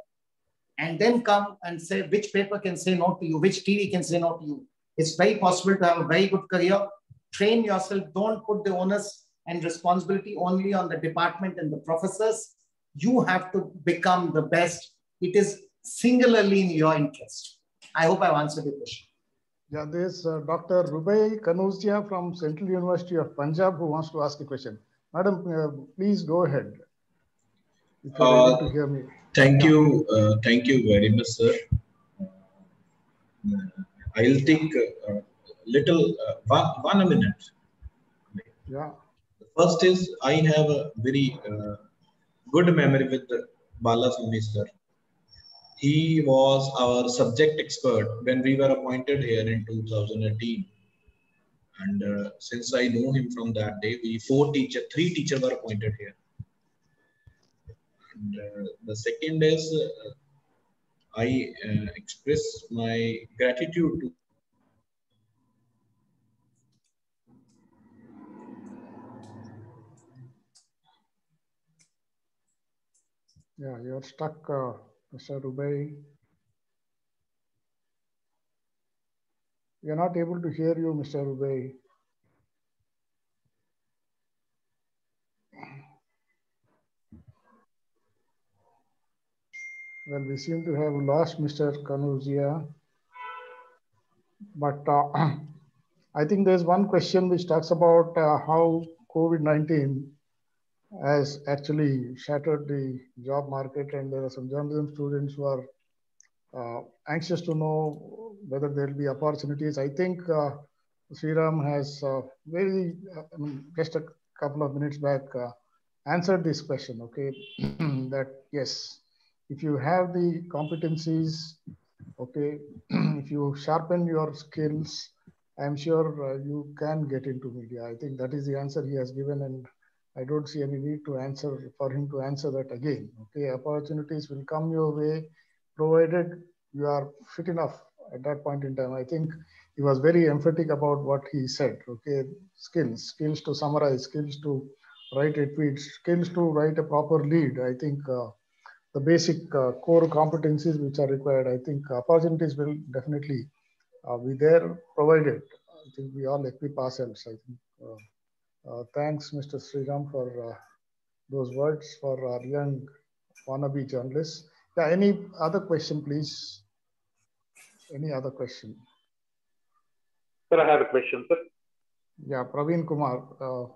And then come and say which paper can say no to you, which TV can say no to you. It's very possible to have a very good career. Train yourself. Don't put the onus and responsibility only on the department and the professors. You have to become the best. It is singularly in your interest. I hope I've answered your question. Yeah, there's uh, Dr. Rubai Kanuzia from Central University of Punjab who wants to ask a question. Madam, uh, please go ahead. If you're uh, able to hear me. Thank you. Uh, thank you very much, sir. I'll take a little, uh, one, one minute. Yeah. First is I have a very uh, good memory with Balaswamy sir. He was our subject expert when we were appointed here in 2018 and uh, since i know him from that day we four teacher three teachers were appointed here. And uh, the second is uh, i uh, express my gratitude to Yeah, you're stuck, uh, Mr. Rubai. We are not able to hear you, Mr. Rubai. Well, we seem to have lost Mr. Kanuzia. But uh, I think there's one question which talks about uh, how COVID-19 has actually shattered the job market and there are some journalism students who are uh, anxious to know whether there'll be opportunities. I think uh, Sriram has uh, very, uh, I mean, just a couple of minutes back uh, answered this question, okay, that yes, if you have the competencies, okay, if you sharpen your skills, I'm sure uh, you can get into media. I think that is the answer he has given and I don't see any need to answer for him to answer that again. Okay, opportunities will come your way provided you are fit enough at that point in time. I think he was very emphatic about what he said. Okay, skills, skills to summarize, skills to write a tweet, skills to write a proper lead. I think uh, the basic uh, core competencies which are required. I think opportunities will definitely uh, be there provided. I think we all equip ourselves. I think. Uh, thanks, Mr. Sriram, for uh, those words for our young wannabe journalists. Yeah, any other question, please? Any other question? Sir, I have a question, sir. Yeah, Praveen Kumar. Uh,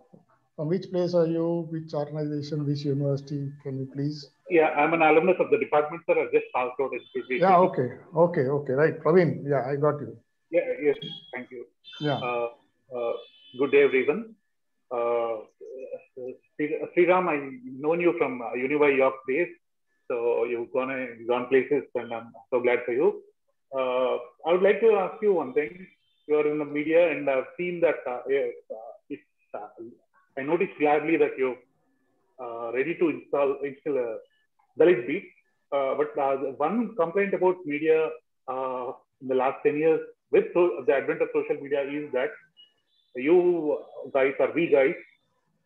from which place are you? Which organization? Which university? Can you please? Yeah, I'm an alumnus of the department, sir. I just passed out Yeah, okay, okay, okay, right. Praveen, yeah, I got you. Yeah, yes, thank you. Yeah. Uh, uh, good day, everyone. Uh, Sriram, I've known you from uh, Univa York days. So you've gone, uh, gone places and I'm so glad for you. Uh, I would like to ask you one thing. You are in the media and I've seen that uh, it's, uh, I noticed gladly that you're uh, ready to install, install a Dalit beat. Uh, but one complaint about media in the last 10 years with so, the advent of social media is that you guys or we guys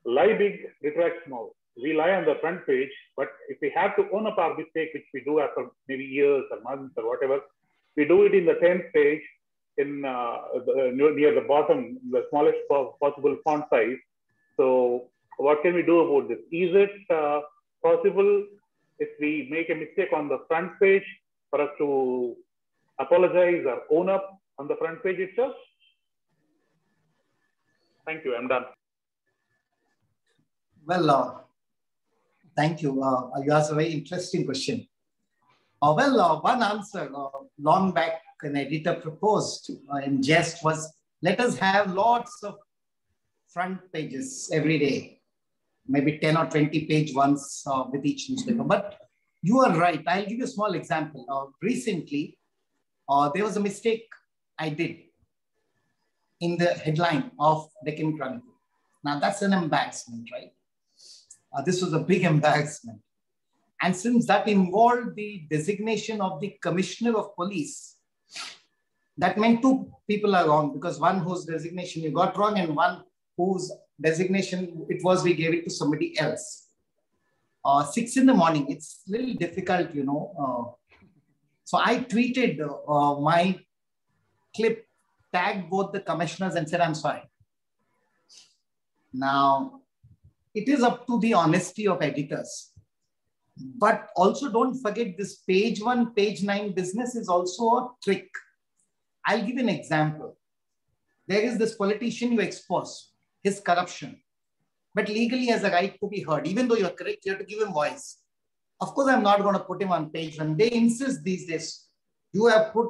lie big, retract small. We lie on the front page, but if we have to own up our mistake, which we do after maybe years or months or whatever, we do it in the 10th page in uh, the, near the bottom, the smallest possible font size. So what can we do about this? Is it uh, possible if we make a mistake on the front page for us to apologize or own up on the front page itself? Thank you. I'm done. Well, uh, thank you. Uh, you asked a very interesting question. Uh, well, uh, one answer uh, long back an editor proposed uh, in jest was let us have lots of front pages every day, maybe 10 or 20 page ones with each newspaper. But you are right. I'll give you a small example. recently, there was a mistake I did in the headline of Deccan Chronicle. Now that's an embarrassment, right? Uh, this was a big embarrassment. And since that involved the designation of the commissioner of police, that meant two people are wrong because one whose designation you got wrong and one whose designation it was we gave it to somebody else. Uh, six in the morning, it's a little difficult, you know. Uh, so I tweeted uh, my clip tagged both the commissioners and said, I'm sorry. Now, it is up to the honesty of editors. But also don't forget this page one, page nine business is also a trick. I'll give an example. There is this politician you expose, his corruption, but legally has a right to be heard. Even though you're correct, you have to give him voice. Of course, I'm not going to put him on page one. They insist these days. You have put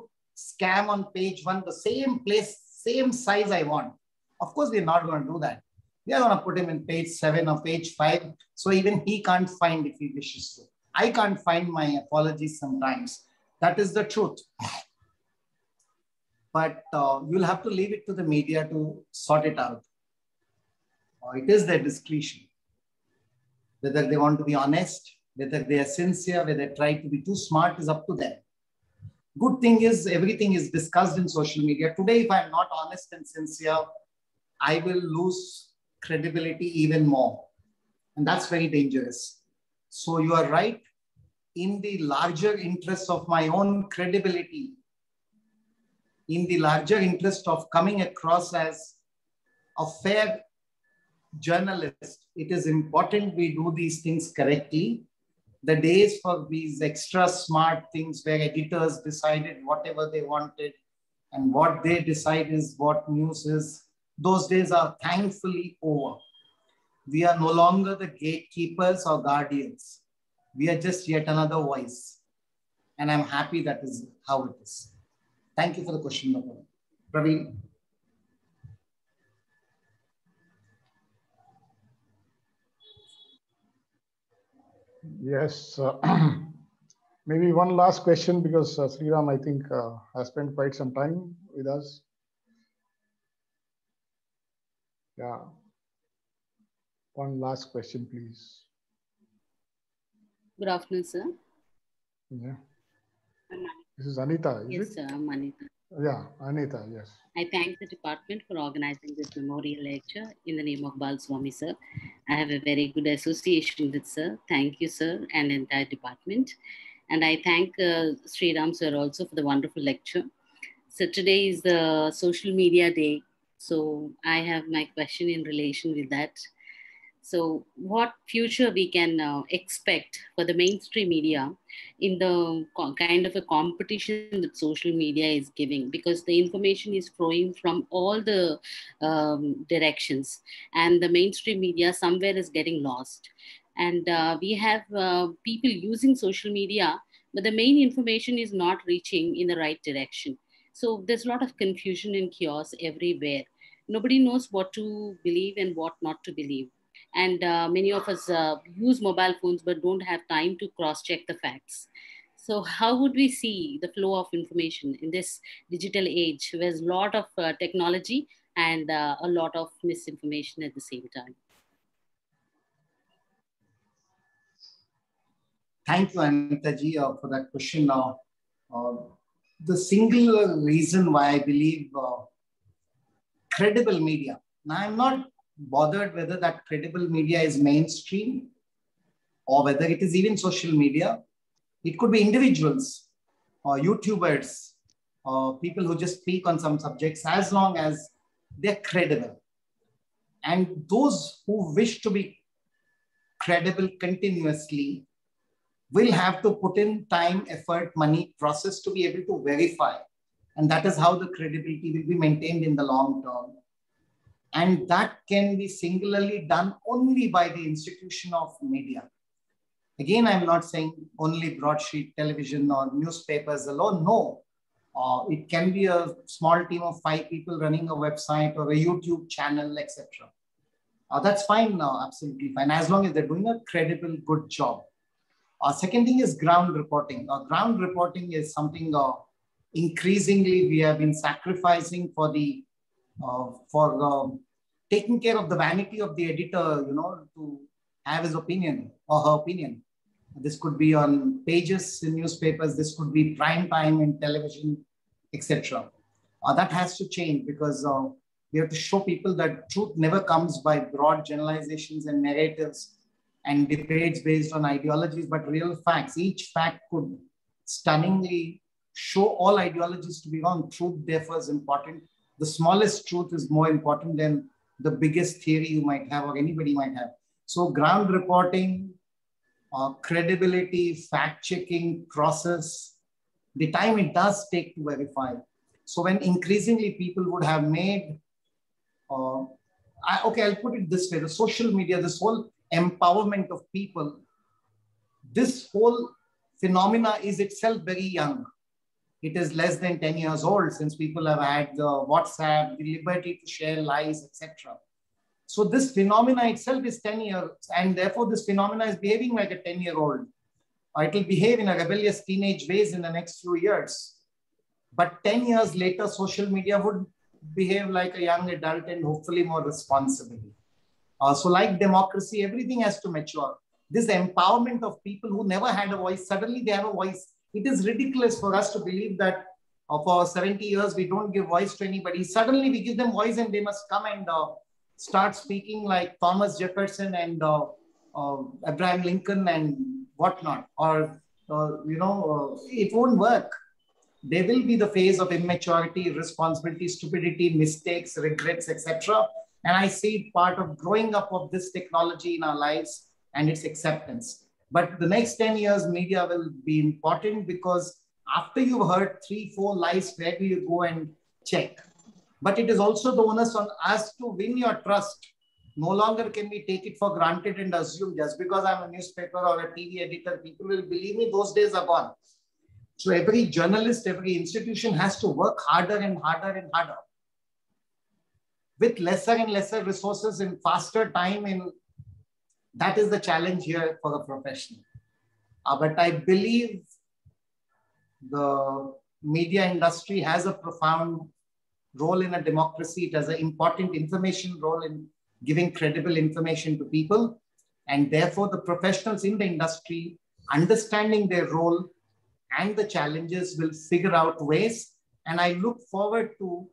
scam on page one, the same place, same size I want. Of course, we're not going to do that. We are going to put him in page seven or page five. So even he can't find if he wishes to. I can't find my apologies sometimes. That is the truth. But uh, you'll have to leave it to the media to sort it out. Uh, it is their discretion. Whether they want to be honest, whether they are sincere, whether they try to be too smart is up to them. Good thing is everything is discussed in social media. Today, if I'm not honest and sincere, I will lose credibility even more. And that's very dangerous. So you are right. In the larger interest of my own credibility, in the larger interest of coming across as a fair journalist, it is important we do these things correctly the days for these extra smart things where editors decided whatever they wanted and what they decide is what news is, those days are thankfully over. We are no longer the gatekeepers or guardians. We are just yet another voice. And I'm happy that is how it is. Thank you for the question, Praveen. Yes. Uh, maybe one last question because uh, Sriram, I think, uh, has spent quite some time with us. Yeah. One last question, please. Good afternoon, sir. Yeah. This is Anita. Is yes, it? sir. I'm Anita. Yeah, Anita, yes. I thank the department for organizing this memorial lecture in the name of Balaswamy, sir. I have a very good association with sir. Thank you, sir, and entire department. And I thank uh, Sri Ram, sir, also for the wonderful lecture. So today is the social media day. So I have my question in relation with that. So, what future we can uh, expect for the mainstream media in the kind of a competition that social media is giving? Because the information is flowing from all the um, directions, and the mainstream media somewhere is getting lost. And uh, we have uh, people using social media, but the main information is not reaching in the right direction. So, there's a lot of confusion and chaos everywhere. Nobody knows what to believe and what not to believe and uh, many of us uh, use mobile phones but don't have time to cross check the facts. So how would we see the flow of information in this digital age? Where there's a lot of uh, technology and uh, a lot of misinformation at the same time. Thank you anitaji uh, for that question. Now uh, the single reason why i believe credible media now i'm not bothered whether that credible media is mainstream or whether it is even social media. It could be individuals or YouTubers or people who just speak on some subjects as long as they're credible. And those who wish to be credible continuously will have to put in time, effort, money, process to be able to verify. And that is how the credibility will be maintained in the long term. And that can be singularly done only by the institution of media. Again, I'm not saying only broadsheet television or newspapers alone. No, uh, it can be a small team of five people running a website or a YouTube channel, etc. Uh, that's fine now, absolutely fine, as long as they're doing a credible, good job. Uh, second thing is ground reporting. Uh, ground reporting is something uh, increasingly we have been sacrificing for the uh, for um, taking care of the vanity of the editor, you know, to have his opinion or her opinion. This could be on pages in newspapers. This could be prime time in television, etc. Uh, that has to change because uh, we have to show people that truth never comes by broad generalizations and narratives and debates based on ideologies, but real facts. Each fact could stunningly show all ideologies to be wrong. Truth, therefore, is important. The smallest truth is more important than the biggest theory you might have or anybody might have. So, ground reporting, uh, credibility, fact checking process, the time it does take to verify. So, when increasingly people would have made, uh, I, okay, I'll put it this way the social media, this whole empowerment of people, this whole phenomena is itself very young. It is less than 10 years old since people have had the WhatsApp, the liberty to share lies, etc. So this phenomena itself is 10 years, and therefore this phenomena is behaving like a 10 year old. It will behave in a rebellious teenage ways in the next few years. But 10 years later, social media would behave like a young adult and hopefully more responsibly. Uh, so like democracy, everything has to mature. This empowerment of people who never had a voice, suddenly they have a voice. It is ridiculous for us to believe that uh, for 70 years we don't give voice to anybody. Suddenly we give them voice and they must come and uh, start speaking like Thomas Jefferson and uh, uh, Abraham Lincoln and whatnot. Or, uh, you know, it won't work. There will be the phase of immaturity, responsibility, stupidity, mistakes, regrets, etc. And I see part of growing up of this technology in our lives and its acceptance. But the next 10 years, media will be important because after you've heard three, four lies, where do you go and check? But it is also the onus on us to win your trust. No longer can we take it for granted and assume just because I'm a newspaper or a TV editor, people will believe me, those days are gone. So every journalist, every institution has to work harder and harder and harder with lesser and lesser resources in faster time in that is the challenge here for the professional. Uh, but I believe the media industry has a profound role in a democracy. It has an important information role in giving credible information to people. And therefore, the professionals in the industry, understanding their role and the challenges, will figure out ways. And I look forward to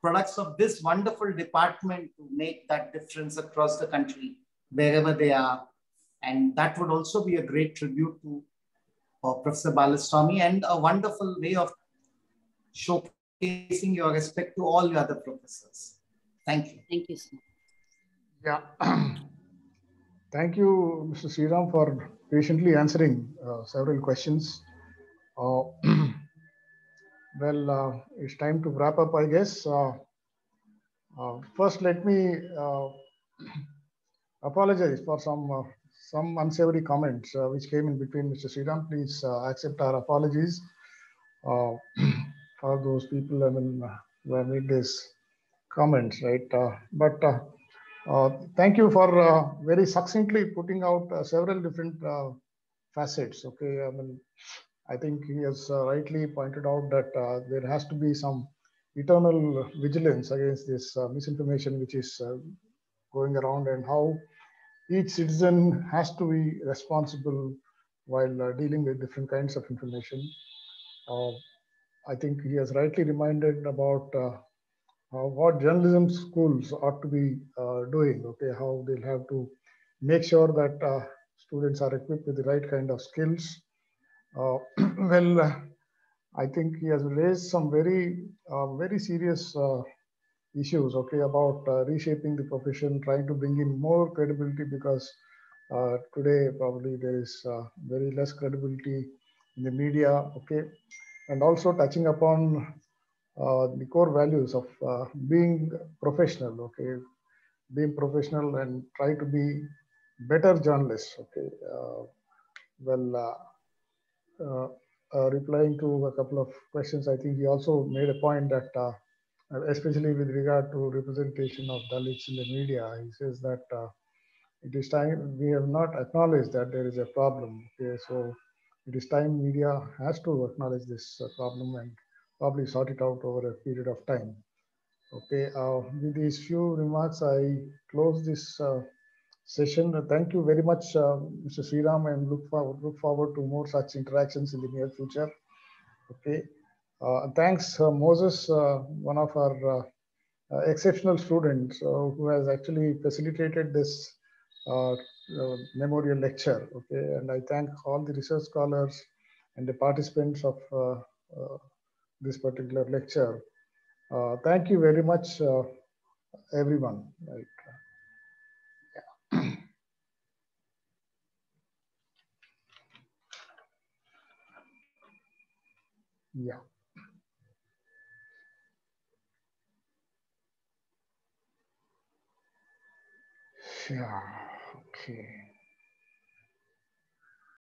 products of this wonderful department to make that difference across the country wherever they are. And that would also be a great tribute to uh, Professor Balaswamy and a wonderful way of showcasing your respect to all the other professors. Thank you. Thank you, sir. Yeah. Thank you, Mr. Sriram, for patiently answering uh, several questions. Uh, well, uh, it's time to wrap up, I guess. Uh, uh, first, let me apologize for some uh, some unsavory comments uh, which came in between Mr. Sriram. Please uh, accept our apologies uh, for those people I mean, who have made these comments, right? Uh, but uh, thank you for very succinctly putting out several different facets. Okay, I mean, I think he has rightly pointed out that there has to be some eternal vigilance against this misinformation which is going around and how each citizen has to be responsible while uh, dealing with different kinds of information. Uh, I think he has rightly reminded about uh, what journalism schools ought to be uh, doing, okay, how they'll have to make sure that uh, students are equipped with the right kind of skills. Uh, well, I think he has raised some very, very serious issues, okay, about uh, reshaping the profession, trying to bring in more credibility because uh, today probably there is uh, very less credibility in the media, okay, and also touching upon uh, the core values of uh, being professional, okay, being professional and try to be better journalists, okay. Uh, well, replying to a couple of questions, I think he also made a point that especially with regard to representation of Dalits in the media. He says that uh, it is time we have not acknowledged that there is a problem. Okay, so it is time media has to acknowledge this uh, problem and probably sort it out over a period of time. Okay, uh, with these few remarks, I close this uh, session. thank you very much, uh, Mr. Sriram, and look forward, look forward to more such interactions in the near future. Okay. Uh, thanks, uh, Moses, uh, one of our exceptional students who has actually facilitated this memorial lecture. Okay, and I thank all the research scholars and the participants of this particular lecture. Uh, thank you very much, uh, everyone. Right. Yeah. yeah. Yeah, okay.